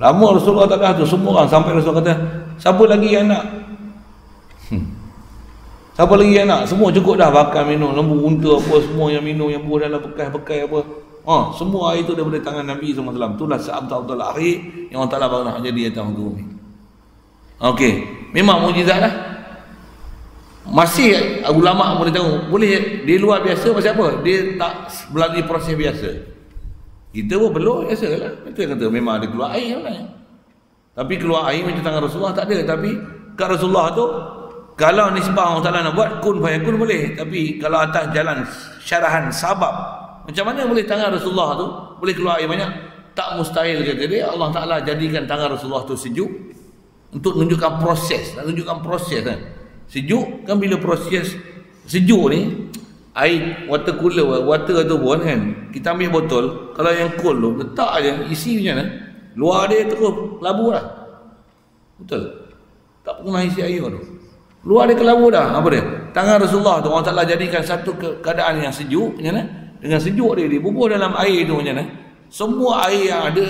Lama Rasulullah tak kata semua orang sampai Rasulullah kata siapa lagi yang nak? Hmm. Siapa lagi yang nak? Semua cukup dah bakar minum lembu unta apa semua yang minum yang buah dalam bekas-bekas apa. Ha, semua itu daripada tangan Nabi SAW. Itulah seabdal-abdal akhir yang Allah Ta'ala nak jadi atas muka bumi. Okey. Memang mujizat lah masih ulama boleh tahu boleh dia luar biasa pasal apa dia tak melalui proses biasa Kita pun belum biasa lah. Itu yang kata memang ada keluar air sebenarnya. Tapi keluar air macam tangan Rasulullah tak ada. Tapi kat Rasulullah tu, kalau nisbah Allah Ta'ala nak buat, kun fayakun boleh. Tapi kalau atas jalan syarahan sabab, macam mana boleh tangan Rasulullah tu, boleh keluar air banyak? Tak mustahil kata dia, Allah Ta'ala jadikan tangan Rasulullah tu sejuk, untuk menunjukkan proses, nak tunjukkan proses kan. Sejuk kan bila proses sejuk ni, air water cooler water tu pun kan? Kita ambil botol kalau yang cool tu letak aja isi macam mana? Luar dia terus labu dah. Betul? Tak pernah isi air tu. Luar dia kelabu dah. Apa dia? Tangan Rasulullah tu Allah Ta'ala jadikan satu keadaan yang sejuk macam mana dengan sejuk dia dibubuh dalam air tu macam mana? Semua air yang ada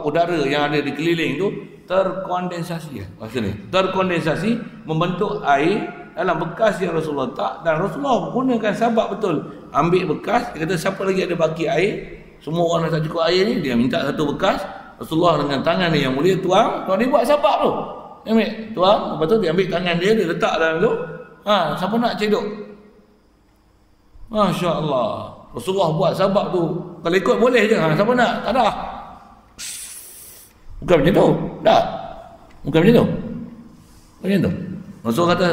udara yang ada di keliling tu terkondensasi. Ya maksudnya terkondensasi membentuk air dalam bekas yang Rasulullah tak. Dan Rasulullah gunakan sabak betul. Ambil bekas dia kata siapa lagi ada baki air? Semua orang dah tak cukup air ni dia minta satu bekas. Rasulullah dengan tangan dia yang mulia tuang tuang dia buat sabak tu. Dia ambil tuang lepas tu dia ambil tangan dia dia letak dalam tu. Ha, siapa nak cedok? Masya Allah Rasulullah buat sabak tu kalau ikut boleh je ha, siapa nak tak ada bukan macam tu tak bukan macam tu macam tu Rasulullah kata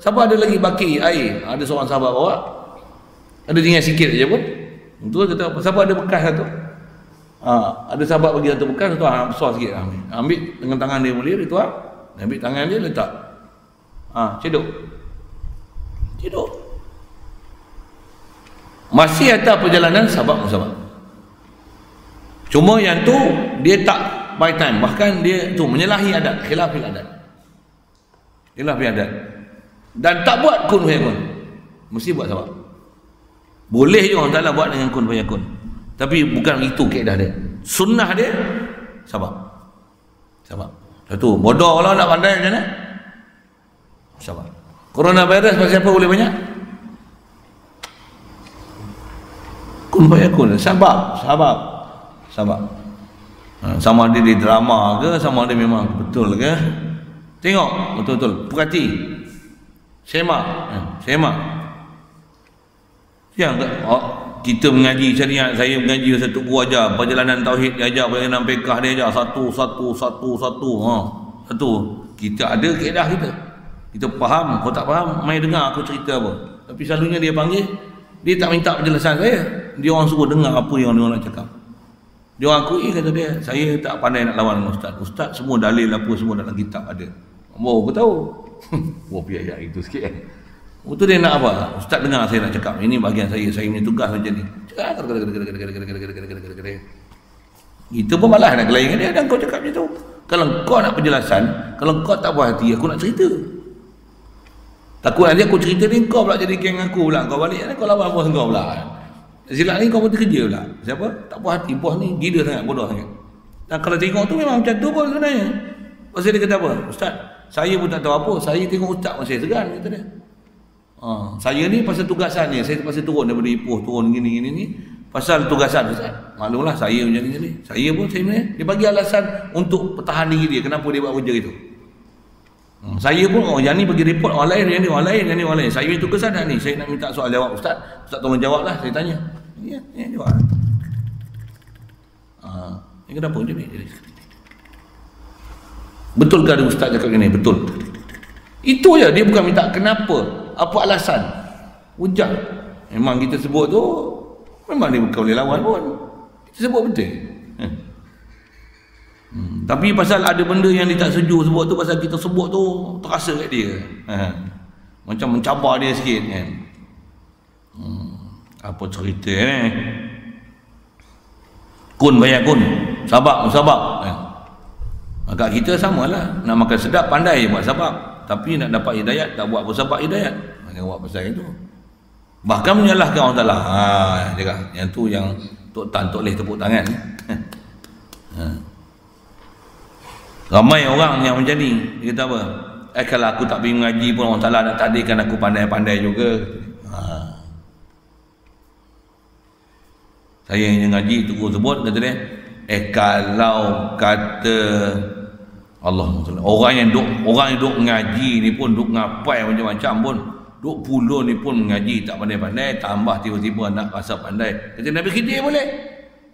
Siapa ada lagi baki air? Ada seorang sahabat bawa. Ada tinggal sikit saja pun. Untuk kata apa? Siapa ada bekas satu? Ha, ada sahabat bagi satu bekas tu ha, besar sikit ambil. ambil dengan tangan dia mulia dia tuang. Ambil tangan dia letak. Ha, cedok. Cedok. Masih atas perjalanan sahabat sahabat. Cuma yang tu dia tak by time. Bahkan dia tu menyalahi adat, khilafil adat. Khilafil adat. Dan tak buat kun fayakun mesti buat sebab boleh je orang taklah buat dengan kun fayakun tapi bukan itu keadaan dia. Sunnah dia sebab sebab satu bodoh kalau nak pandai macam mana? Sebab coronavirus pasal apa boleh banyak kun fayakun sebab sebab ha, sama ada di drama ke sama ada memang betul ke tengok betul-betul perhati Semak. Ha, semak. Yang oh, kita mengaji syariat, saya mengaji satu guru ajar, perjalanan tauhid dia ajar, perjalanan pekah dia ajar, satu, satu, satu, satu. Ha, satu. Kita ada keedah kita. Kita faham, kau tak faham, mai dengar aku cerita apa. Tapi selalunya dia panggil, dia tak minta penjelasan saya. Dia orang suruh dengar apa yang dia orang nak cakap. Dia orang akui kata dia, saya tak pandai nak lawan dengan ustaz. Ustaz semua dalil apa semua dalam kitab ada. Oh, aku tahu. Wah biar ayat itu sikit kan. Itu dia nak apa? Ustaz dengar saya nak cakap. Ini bahagian saya. Saya punya tugas macam ni. Itu pun malah nak kelain dia dan kau cakap macam tu. Kalau kau nak penjelasan, kalau kau tak puas hati, aku nak cerita. Takut nanti aku cerita ni kau pula jadi geng aku pula. Kau balik ni kau lawan bos kau pula. Silap ni kau pun kerja pula. Siapa? Tak puas hati. Bos ni gila sangat, bodoh sangat. Dan kalau tengok tu memang macam tu pun sebenarnya. Pasal dia kata apa? Ustaz, saya pun tak tahu apa. Saya tengok ustaz saya segan kata dia. Ha, saya ni pasal tugasan ni. Saya pasal turun daripada Ipoh. Turun gini gini ni. Pasal tugasan ustaz. Maklumlah saya macam ni. Saya pun saya ni. Dia bagi alasan untuk pertahan diri dia. Kenapa dia buat kerja itu. Hmm, saya pun oh, yang ni bagi report orang lain. Yang ni orang lain. Yang ni orang lain. Saya ni tugasan dah ni. Saya nak minta soal jawab ustaz. Ustaz tolong jawab lah. Saya tanya. Ya, ya jawab. Ha, ini kenapa macam ni? Betul ke ada ustaz cakap gini? Betul. Itu je dia bukan minta kenapa, apa alasan. Hujah. Memang kita sebut tu memang dia bukan boleh lawan pun. Kita sebut betul. Hmm. hmm. Tapi pasal ada benda yang dia tak setuju sebut tu pasal kita sebut tu terasa kat dia. Ha. Macam mencabar dia sikit kan. Hmm. Apa cerita ni? Eh? Kun bayar kun. Sabak musabak. Ha. Agak kita samalah. Nak makan sedap pandai buat sebab. Tapi nak dapat hidayat tak buat sebab hidayat. Jangan buat pasal itu. Bahkan menyalahkan orang Ta'ala. Ha, dia yang tu yang Tok Tan Tok Leh tepuk tangan. ha. Ramai orang yang ni. Dia kata apa? Eh kalau aku tak pergi mengaji pun orang Ta'ala nak takdirkan aku pandai-pandai juga. Ha. Saya yang ngaji tu sebut kata dia. Eh kalau kata Allah orang yang duk orang yang duk ngaji ni pun duk ngapai macam-macam pun duk puluh ni pun mengaji tak pandai-pandai tambah tiba-tiba nak rasa pandai. Kata Nabi Khidir boleh.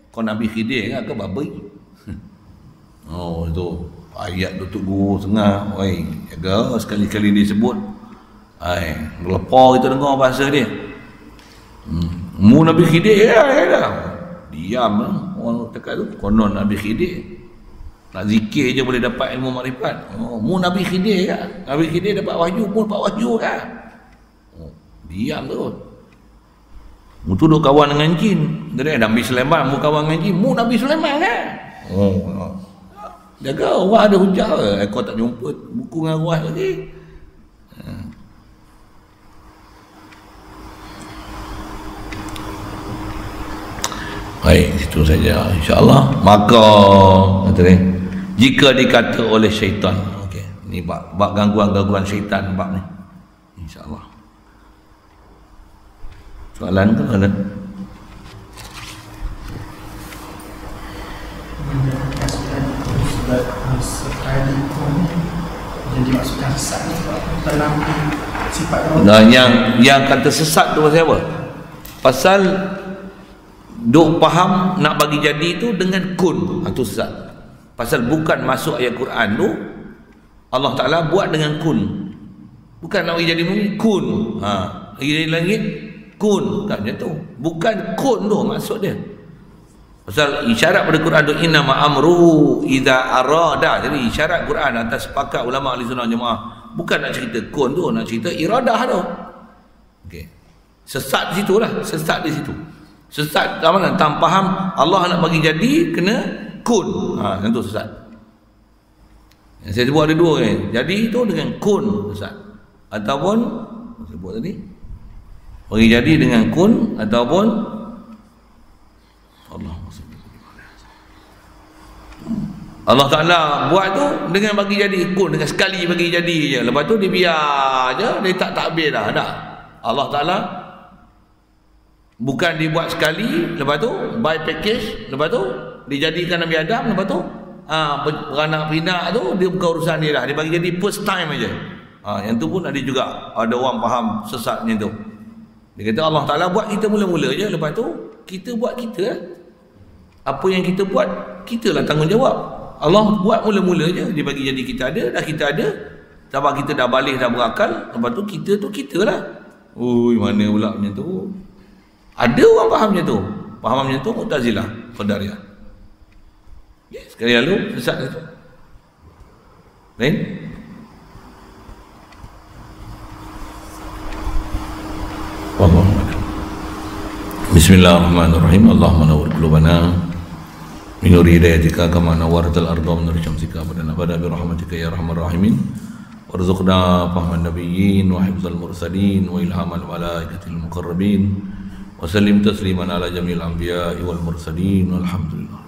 Kau Nabi Khidir kan ke babi oh itu ayat tu tu guru tengah oi jaga sekali-kali disebut ai lepas kita dengar bahasa dia. Mu Nabi Khidir ya, ya dah diam lah orang cakap tu konon Nabi Khidir nak zikir je boleh dapat ilmu makrifat oh, mu Nabi Khidir ya Nabi Khidir dapat wahyu pun dapat wahyu kan oh, diam tu Mu tu duk kawan dengan jin. Dari Nabi Sulaiman mu kawan dengan jin. Mu Nabi Sulaiman kan? Oh. Jaga orang ada hujah ke? Eh, kau tak jumpa buku dengan ruas lagi. Baik, situ saja. InsyaAllah. Maka, kata ni, jika dikata oleh syaitan, okey, ni bab, bab gangguan-gangguan syaitan bab ni. InsyaAllah. Soalan ke soalan? Nah, yang yang kata sesat tu pasal apa? Pasal duk faham nak bagi jadi tu dengan kun. Ha, tu sesat. Pasal bukan masuk ayat Quran tu Allah Taala buat dengan kun. Bukan nak bagi jadi kun. Ha, lagi lagi kun tak macam tu bukan kun tu maksud dia pasal isyarat pada Quran tu inna ma'amru idha arada jadi isyarat Quran atas sepakat ulama ahli sunnah jemaah bukan nak cerita kun tu nak cerita iradah tu okay. sesat di situ lah sesat di situ sesat mana? Tak faham. Allah nak bagi jadi kena kun. Ha, yang tu sesat. Yang saya sebut ada dua ni. Jadi itu dengan kun sesat. Ataupun sebut tadi? Bagi jadi dengan kun ataupun Allah Allah Ta'ala buat tu dengan bagi jadi kun dengan sekali bagi jadi je. Lepas tu dia biar je dia tak takbir dah tak. Allah Ta'ala bukan dibuat sekali lepas tu buy package lepas tu dijadikan Nabi Adam lepas tu ha, beranak pinak tu dia bukan urusan dia dah. Dia bagi jadi first time aja. Ha, yang tu pun ada juga. Ada orang faham sesatnya tu. Dia kata Allah Ta'ala buat kita mula-mula je. Lepas tu kita buat kita. Apa yang kita buat Kita lah tanggungjawab. Allah buat mula-mula je. Dia bagi jadi kita ada Dah kita ada. Sampai kita dah balik dah berakal. Lepas tu kita tu kita lah Ui mana pula macam tu Ada orang faham macam tu. Faham macam tu Mu'tazilah Qadariyah. Ya, Sekali lalu Sesat itu Lain? Bismillahirrahmanirrahim. Allahumma nawar qulubana. Min nuri hidayatika kama nawaratal arda min nuri syamsika. Badana bada bi rahmatika ya arhamar rahimin. Warzuqna fahman nabiyyin wa hifzal mursalin wa ilhamal malaikatil muqarrabin wa sallim tasliman ala jamil anbiya'i wal mursalin. Walhamdulillah